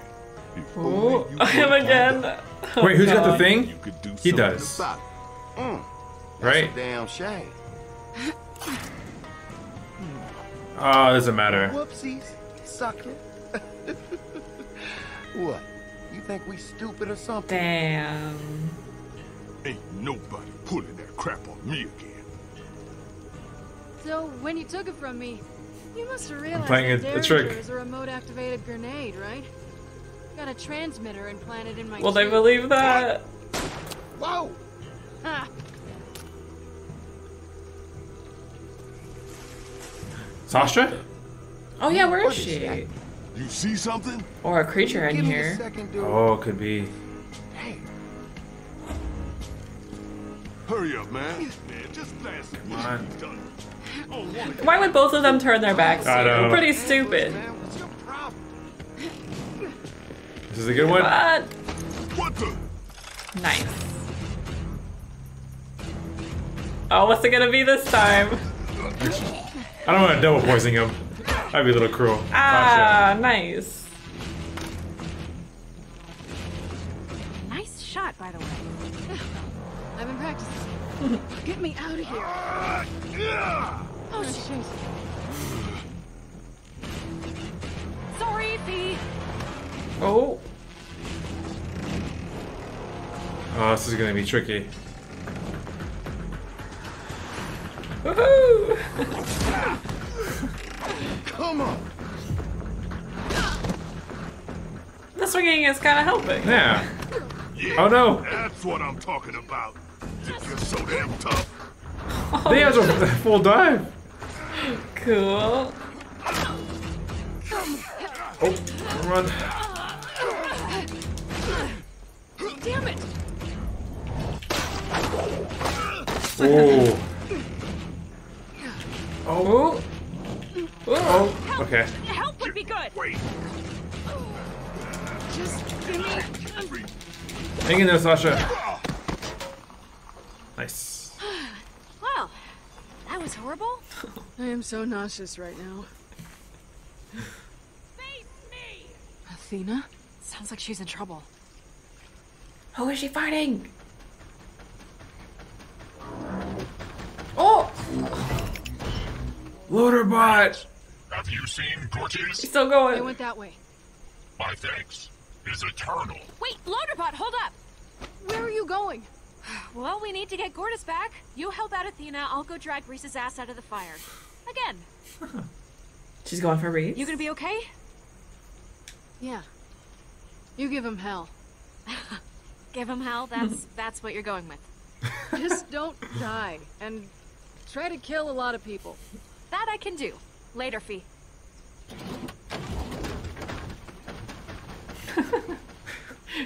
If Oh, only you I am again. Oh, Wait, who's got the thing? You could do He does. about it. Mm, Right? damn shame. Oh, doesn't matter. Whoopsies, sucker. what? You think we stupid or something? Damn. Ain't nobody pulling that crap on me again. So, when you took it from me, you must have realized playing that a- a trick. Derringer is a remote-activated grenade, right? Got a transmitter implanted in my Will they believe that? Whoa! Ha! Sasha? Oh yeah, where is she? You see something? Or a creature in Give a here. second, dude. Oh, could be. Hey, Hurry up, man. Man, just blast it. Come on. Done. Oh, woman. Why would both of them turn their backs to I you? know. Pretty stupid. man, what's your problem? This is a good one. But What the? nice. Oh, what's it gonna be this time? I don't want to double poison him. That'd be a little cruel. Ah, nice. Nice shot, by the way. I've been practicing. Get me out of here. Oh, shit. Sorry, Fee. Oh, Oh, this is gonna be tricky. Come on. The swinging is kind of helping. Yeah. Yeah, Oh, no. That's what I'm talking about. Think you're so damn tough. They has a full dive. Cool. Oh, run. Damn it! Oh. Oh. Oh. Okay. Help would be good. Wait. Just give me. Hang in there, Sasha. Nice. Well, that was horrible. I am so nauseous right now. Athena? Sounds like she's in trouble. Who is she fighting? Oh! Loaderbot! Have you seen Gortys? He's still going. They went that way. My thanks is eternal. Wait, Loaderbot, hold up! Where are you going? Well, we need to get Gortys back. You help out Athena, I'll go drag Rhys's ass out of the fire. Again. She's going for Reese. You gonna be okay? Yeah. You give him hell. Give him hell? That's that's what you're going with. Just don't die. And try to kill a lot of people. That I can do. Later, Fee.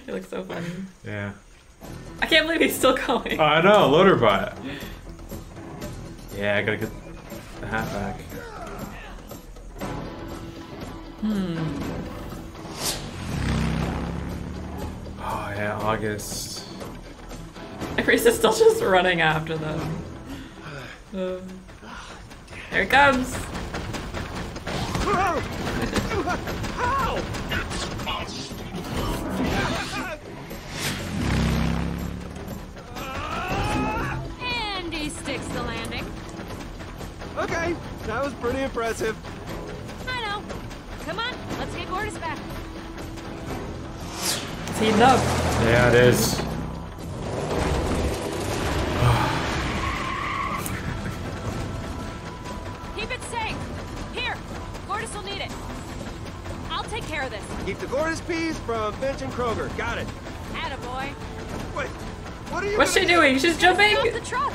It looks so funny. Yeah. I can't believe he's still going. Oh, I know, Loaderbot. Yeah, I gotta get the hat back. Hmm. Oh yeah, August. Rhys is still just running after them. Um, here it comes. sticks the landing. Okay, that was pretty impressive. I know. Come on, let's get Gortys back. It's heating up. Yeah, it is. Keep it safe. Here, Gortys will need it. I'll take care of this. Keep the Gortys peas from Finch and Kroger. Got it. Attaboy. Wait, what are you What's she do? doing? She's jumping? The truck.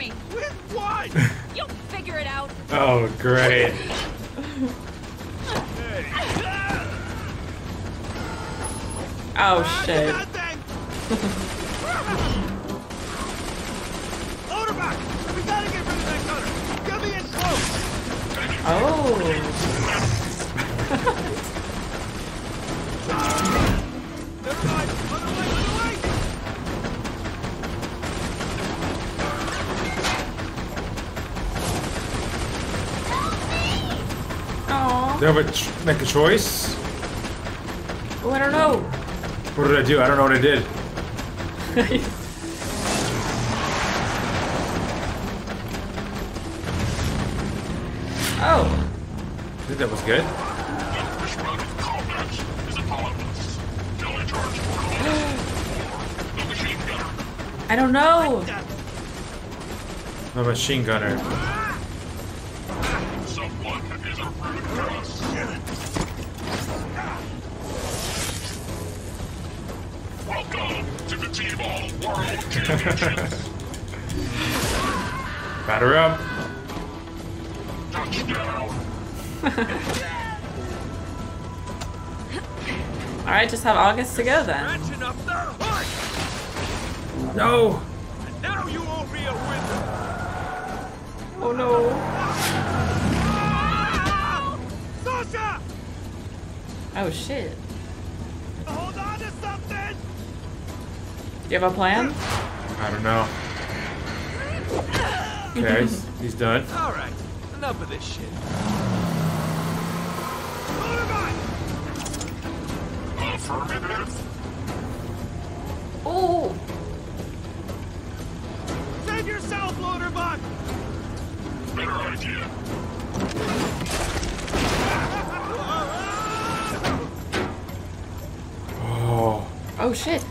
Me. With what? You'll figure it out. Oh, great. Oh shit. Loaderbot! We gotta get rid of that gunner! Give me a slope! Oh. Do I have a make a choice? Oh, I don't know. What did I do? I don't know what I did. oh. I think that was good. This round of combat is upon us. Tell in charge for the machine gunner. I don't know. A machine gunner. Batter up. All right, just have August to go then. Wrenching up their hood! No. Now you owe me a winner! Oh no. Sasha! Oh shit. Hold on to something! Do you have a plan? I don't know. Okay, he's, he's done. Alright, enough of this shit. Affirmative. Oh. Save yourself, Loaderbot! Better idea. Oh. Oh shit.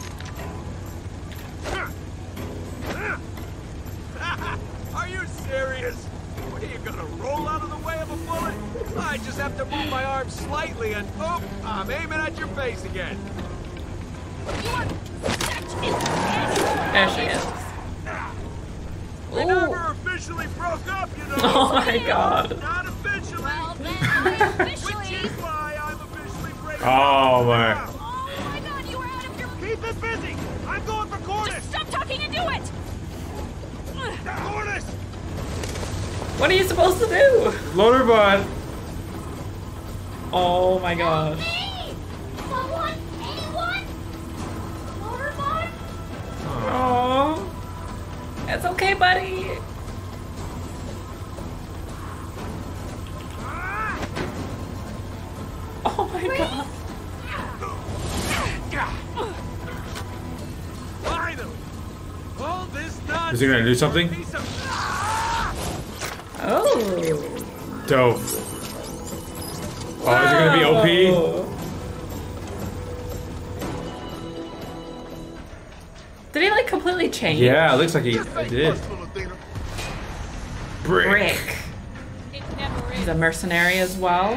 Face again. There she is. We Ooh. never officially broke up, you know. Oh my god. Not officially. Well, then, officially. Which is why I'm officially breaking Oh my. Oh my god, you were out of your. Keep it busy. I'm going for Cornish. Stop talking fucking into it! What are you supposed to do? Loaderbot. Oh my gosh. Do something? Oh. Dope. Oh, is it gonna be OP? Did he like completely change? Yeah, it looks like he did. Brick. Brick. He's a mercenary as well.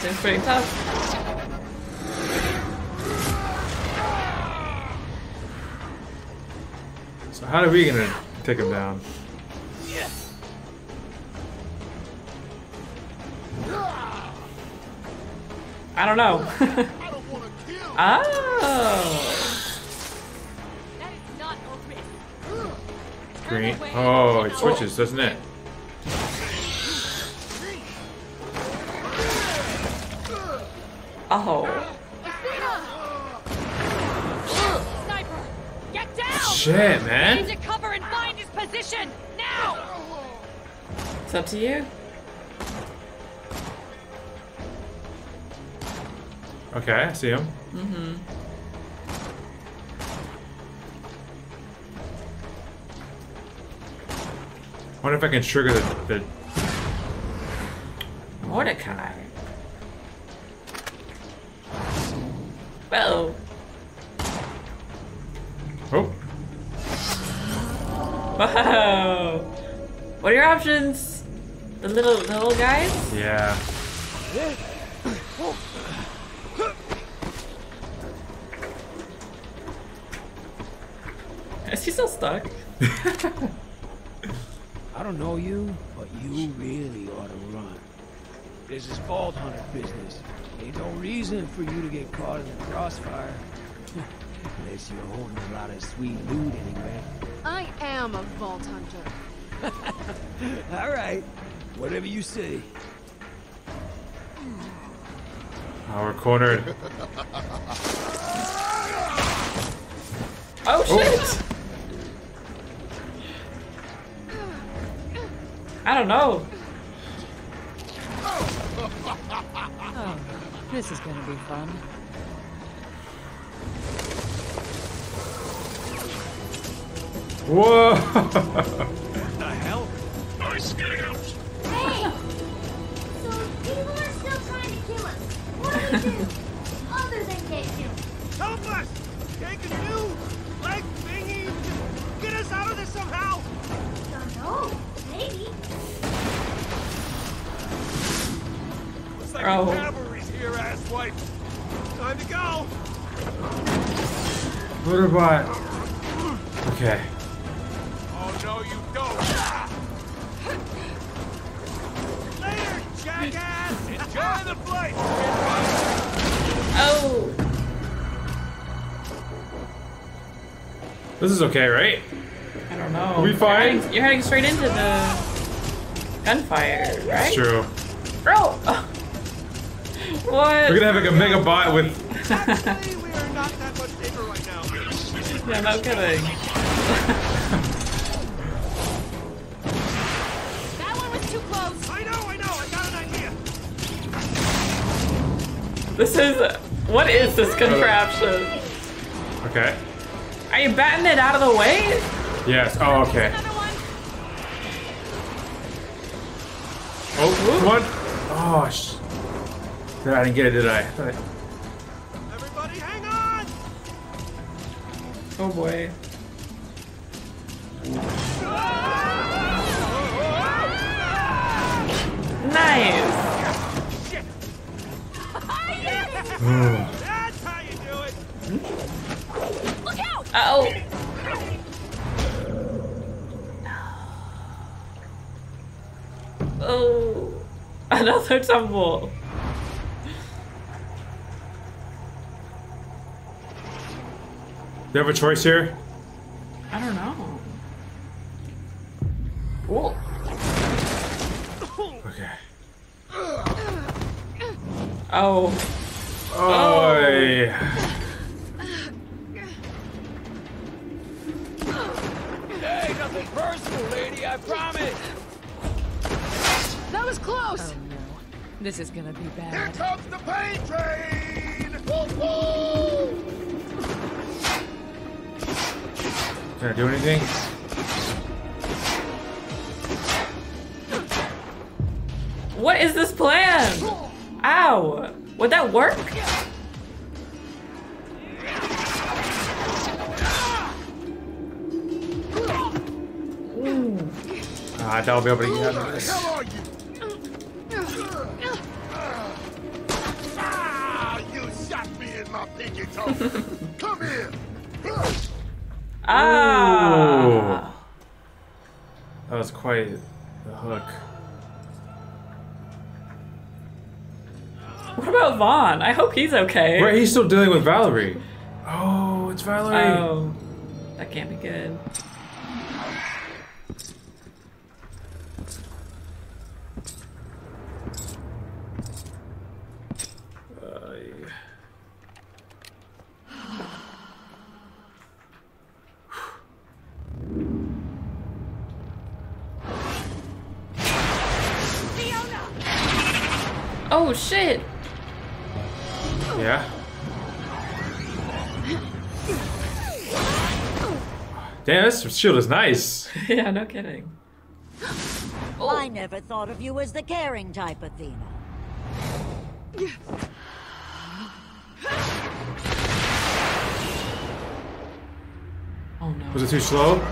Seems pretty tough. How are we gonna take him down? I don't know. oh. Green. Oh, it switches, doesn't it? Oh. Shit, man. Need to cover and find his position! Now! It's up to you. Okay, I see him. Mm-hmm. wonder if I can trigger the, the a lot of sweet loot anyway. I am a vault hunter. All right. Whatever you say. Oh, we're cornered. Whoa! What the hell? Hey! So people are still trying to kill us. What do we do? Other than. Help us! Take a new leg thingy! Get us out of this somehow! Don't know. Maybe. Looks like Oh. cavalry's here, asswipe. Time to go! Loaderbot. Okay. Oh! This is okay, right? I don't know. Are we You're fine? heading, you're heading straight into the gunfire, right? It's true. Bro! what? We're gonna have like a mega bot with. Actually, we are not that much bigger right now. Yeah, no kidding. This is. What is this contraption? Okay. Are you batting it out of the way? Yes. Oh, okay. Oh, come on. Oh, sh. I didn't get it, did I? I I- Everybody, hang on! Oh boy. Nice. That's how you do it! Look out! Oh. Oh. Another tumble. you have a choice here? I don't know. Cool. Okay. Oh. Oh. Hey, nothing personal, lady, I promise. That was close. Oh no. This is gonna be bad. Here comes the pain train! Woo-hoo! Can I do anything? What is this plan? Ow. Would that work? Ah, I I'll be able to get out of this. You? You shot me in my pinky toe. Come here. Ah. That was quite the hook. What about Vaughn? I hope he's okay. Right, he's still dealing with Vallory. Oh, it's Vallory. Oh, that can't be good. Oh shit! Yeah. Damn, this shield is nice. yeah, no kidding. I never thought of you as the caring type, Athena. Oh no. Was it too slow?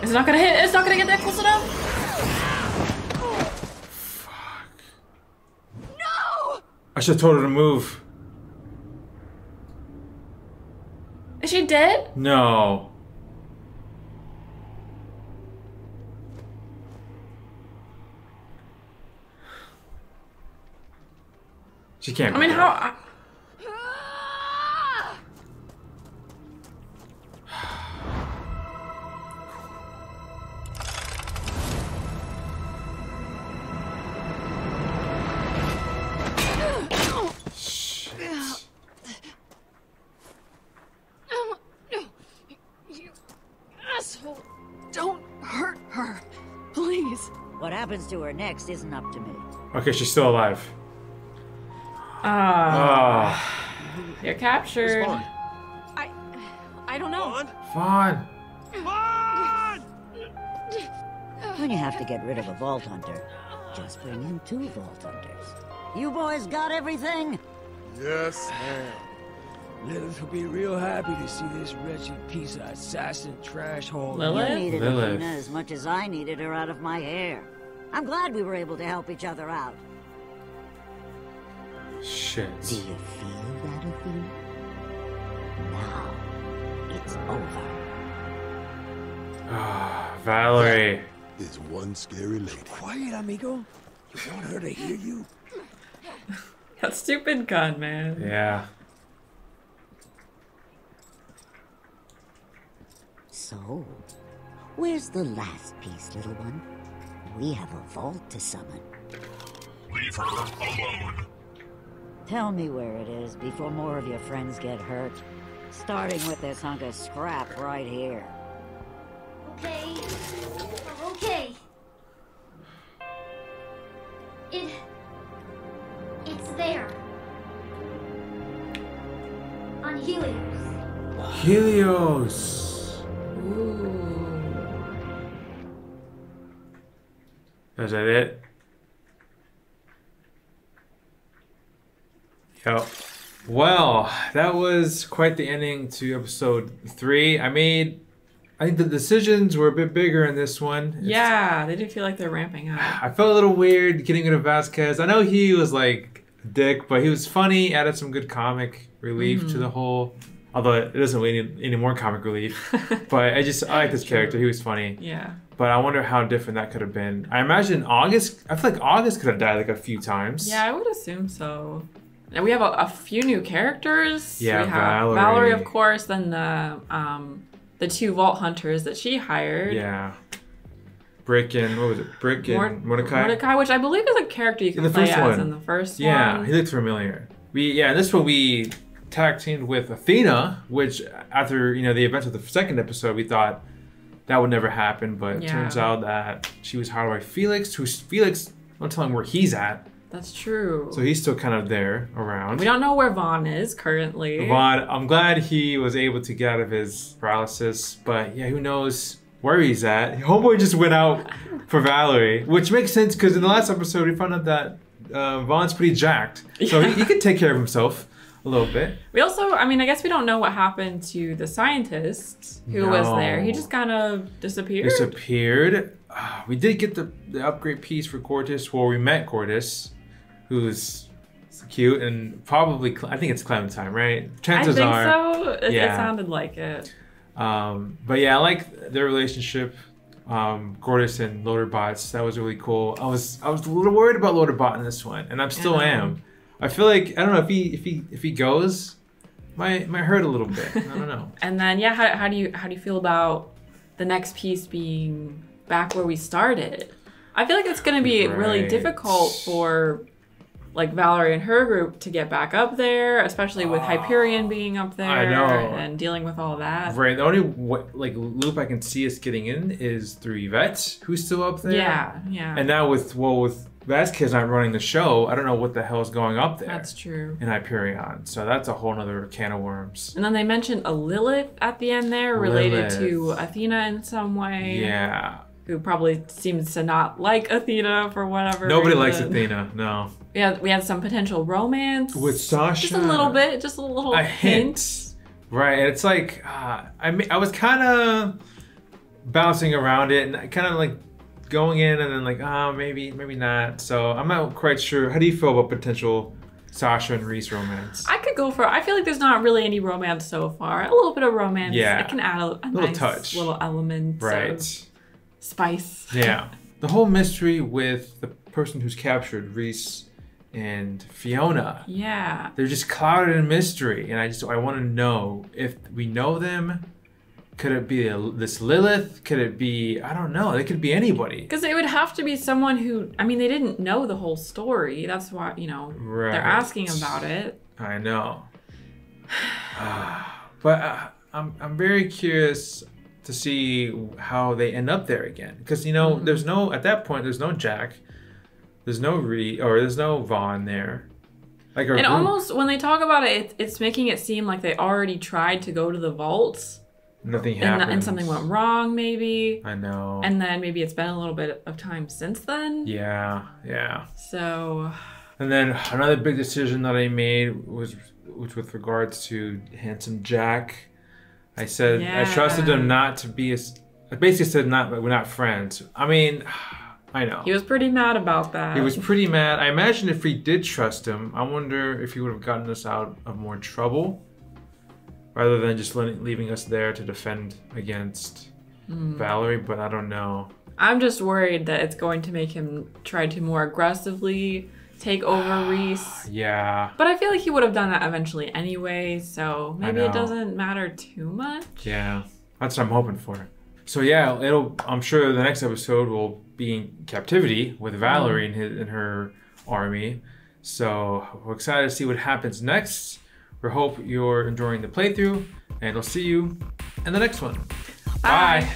It's not gonna hit. It's not gonna get that close enough. Fuck. No! I should have told her to move. Is she dead? No. She can't. I mean, how? What happens to her next isn't up to me. Okay, she's still alive. Ah. Ah, You're captured. I, I don't know. Vaughn. When you have to get rid of a Vault Hunter, just bring in two Vault Hunters. You boys got everything? Yes, ma'am. Lilith will be real happy to see this wretched piece of assassin trash hole. You needed Lilith. Athena as much as I needed her out of my hair. I'm glad we were able to help each other out. Shit. Do you feel that, Athena? Now, it's over. Ah, Vallory. Is one scary lady. Quiet, amigo. You want her to hear you? That stupid gun, man. Yeah. So, where's the last piece, little one? We have a vault to summon. Leave her alone. Tell me where it is before more of your friends get hurt. Starting with this hunk of scrap right here. Okay. Okay. It. It's there. On Helios. Helios. Is that it? Yep. Well, that was quite the ending to episode three. I made, I think the decisions were a bit bigger in this one. It's- Yeah, they did feel like they're ramping up. I felt a little weird getting rid of Vasquez. I know he was like a dick, but he was funny, added some good comic relief to Mhm. the whole. Although it doesn't really need any more comic relief. but I just, I like this character. He was funny. Yeah. But I wonder how different that could have been. I imagine August, I feel like August could have died like a few times. Yeah, I would assume so. And we have a, a few new characters. Yeah, we have Vallory. of course, then the um the two vault hunters that she hired. Yeah. Brick and what was it? Brick and Mor- Mordecai. Mordecai, which I believe is a character you can In the play first as one. in the first yeah, one. he looked familiar. We yeah, in this one we tag teamed with Athena, which after you know the events of the second episode, we thought that would never happen, but it Yeah. turns out that she was hired by Felix. Who's Felix? Don't tell him where he's at. That's true. So he's still kind of there around. we don't know where Vaughn is currently. Vaughn, I'm glad he was able to get out of his paralysis, but yeah, who knows where he's at? Homeboy just went out for Vallory, which makes sense because in the last episode we found out that uh, Vaughn's pretty jacked, so he, he could take care of himself a little bit. We also, I mean, I guess we don't know what happened to the scientist who was there. He just kind of disappeared. Disappeared. Uh, we did get the, the upgrade piece for Gortys where we met Gortys, who's cute and probably I think it's Clementine, right? Chances are. I think are. so. It, it sounded like it. Um, but yeah, I like their relationship. Um, Gortys and Loaderbots. That was really cool. I was I was a little worried about Loaderbot in this one, and I still Yeah. am. I feel like I don't know if he if he if he goes, might might hurt a little bit. I don't know. And then, yeah, how, how do you how do you feel about the next piece being back where we started? I feel like it's going to be really difficult for like Vallory and her group to get back up there, especially with Hyperion being up there I know. and dealing with all that. Right. The only what, like loop I can see us getting in is through Yvette, who's still up there. Yeah, yeah. And now with well with Vasquez not running the show, I don't know what the hell is going up there. That's true. In Hyperion, so that's a whole other can of worms. And then they mentioned a Lilith at the end there, related to Athena in some way. Yeah. Who probably seems to not like Athena for whatever. Nobody likes. Athena. No. We had we had some potential romance With Sasha. Just a little bit, just a little a hint. hint. Right, and it's like uh, I mean, I was kind of bouncing around it and kind of like going in and then like, oh, maybe, maybe not. So I'm not quite sure. How do you feel about potential Sasha and Rhys romance? I could go for. I feel like there's not really any romance so far. A little bit of romance. Yeah. It can add a, a Little nice touch. little element. Right. Spice. Yeah, the whole mystery with the person who's captured Rhys and Fiona. Yeah. They're just clouded in mystery, and I just I want to know if we know them. Could it be a, this Lilith? Could it be I don't know. It could be anybody. Because it would have to be someone who. I mean, they didn't know the whole story. That's why you know Right. they're asking about it. I know. but uh, I'm I'm very curious to see how they end up there again because you know Mm-hmm. there's no at that point there's no Jack, there's no Reed or there's no Vaughn there, like And almost when they talk about it, it, it's making it seem like they already tried to go to the vaults. Nothing happened and something went wrong, maybe. I know. And then maybe it's been a little bit of time since then. yeah, yeah. So And then another big decision that I made was was with regards to handsome Jack. I said I trusted him not to be as. I basically said not we're not friends. I mean, I know. he was pretty mad about that. He was pretty mad. I imagine if we did trust him, I wonder if he would have gotten us out of more trouble, rather than just letting, leaving us there to defend against Hmm. Vallory. But I don't know. I'm just worried that it's going to make him try to more aggressively take over Rhys. Yeah. But I feel like he would have done that eventually anyway, so maybe it doesn't matter too much. Yeah, that's what I'm hoping for. So yeah, it'll. I'm sure the next episode will be in captivity with Vallory and, his, and her army. So we're excited to see what happens next. We hope you're enjoying the playthrough, and we'll see you in the next one. Bye. Bye.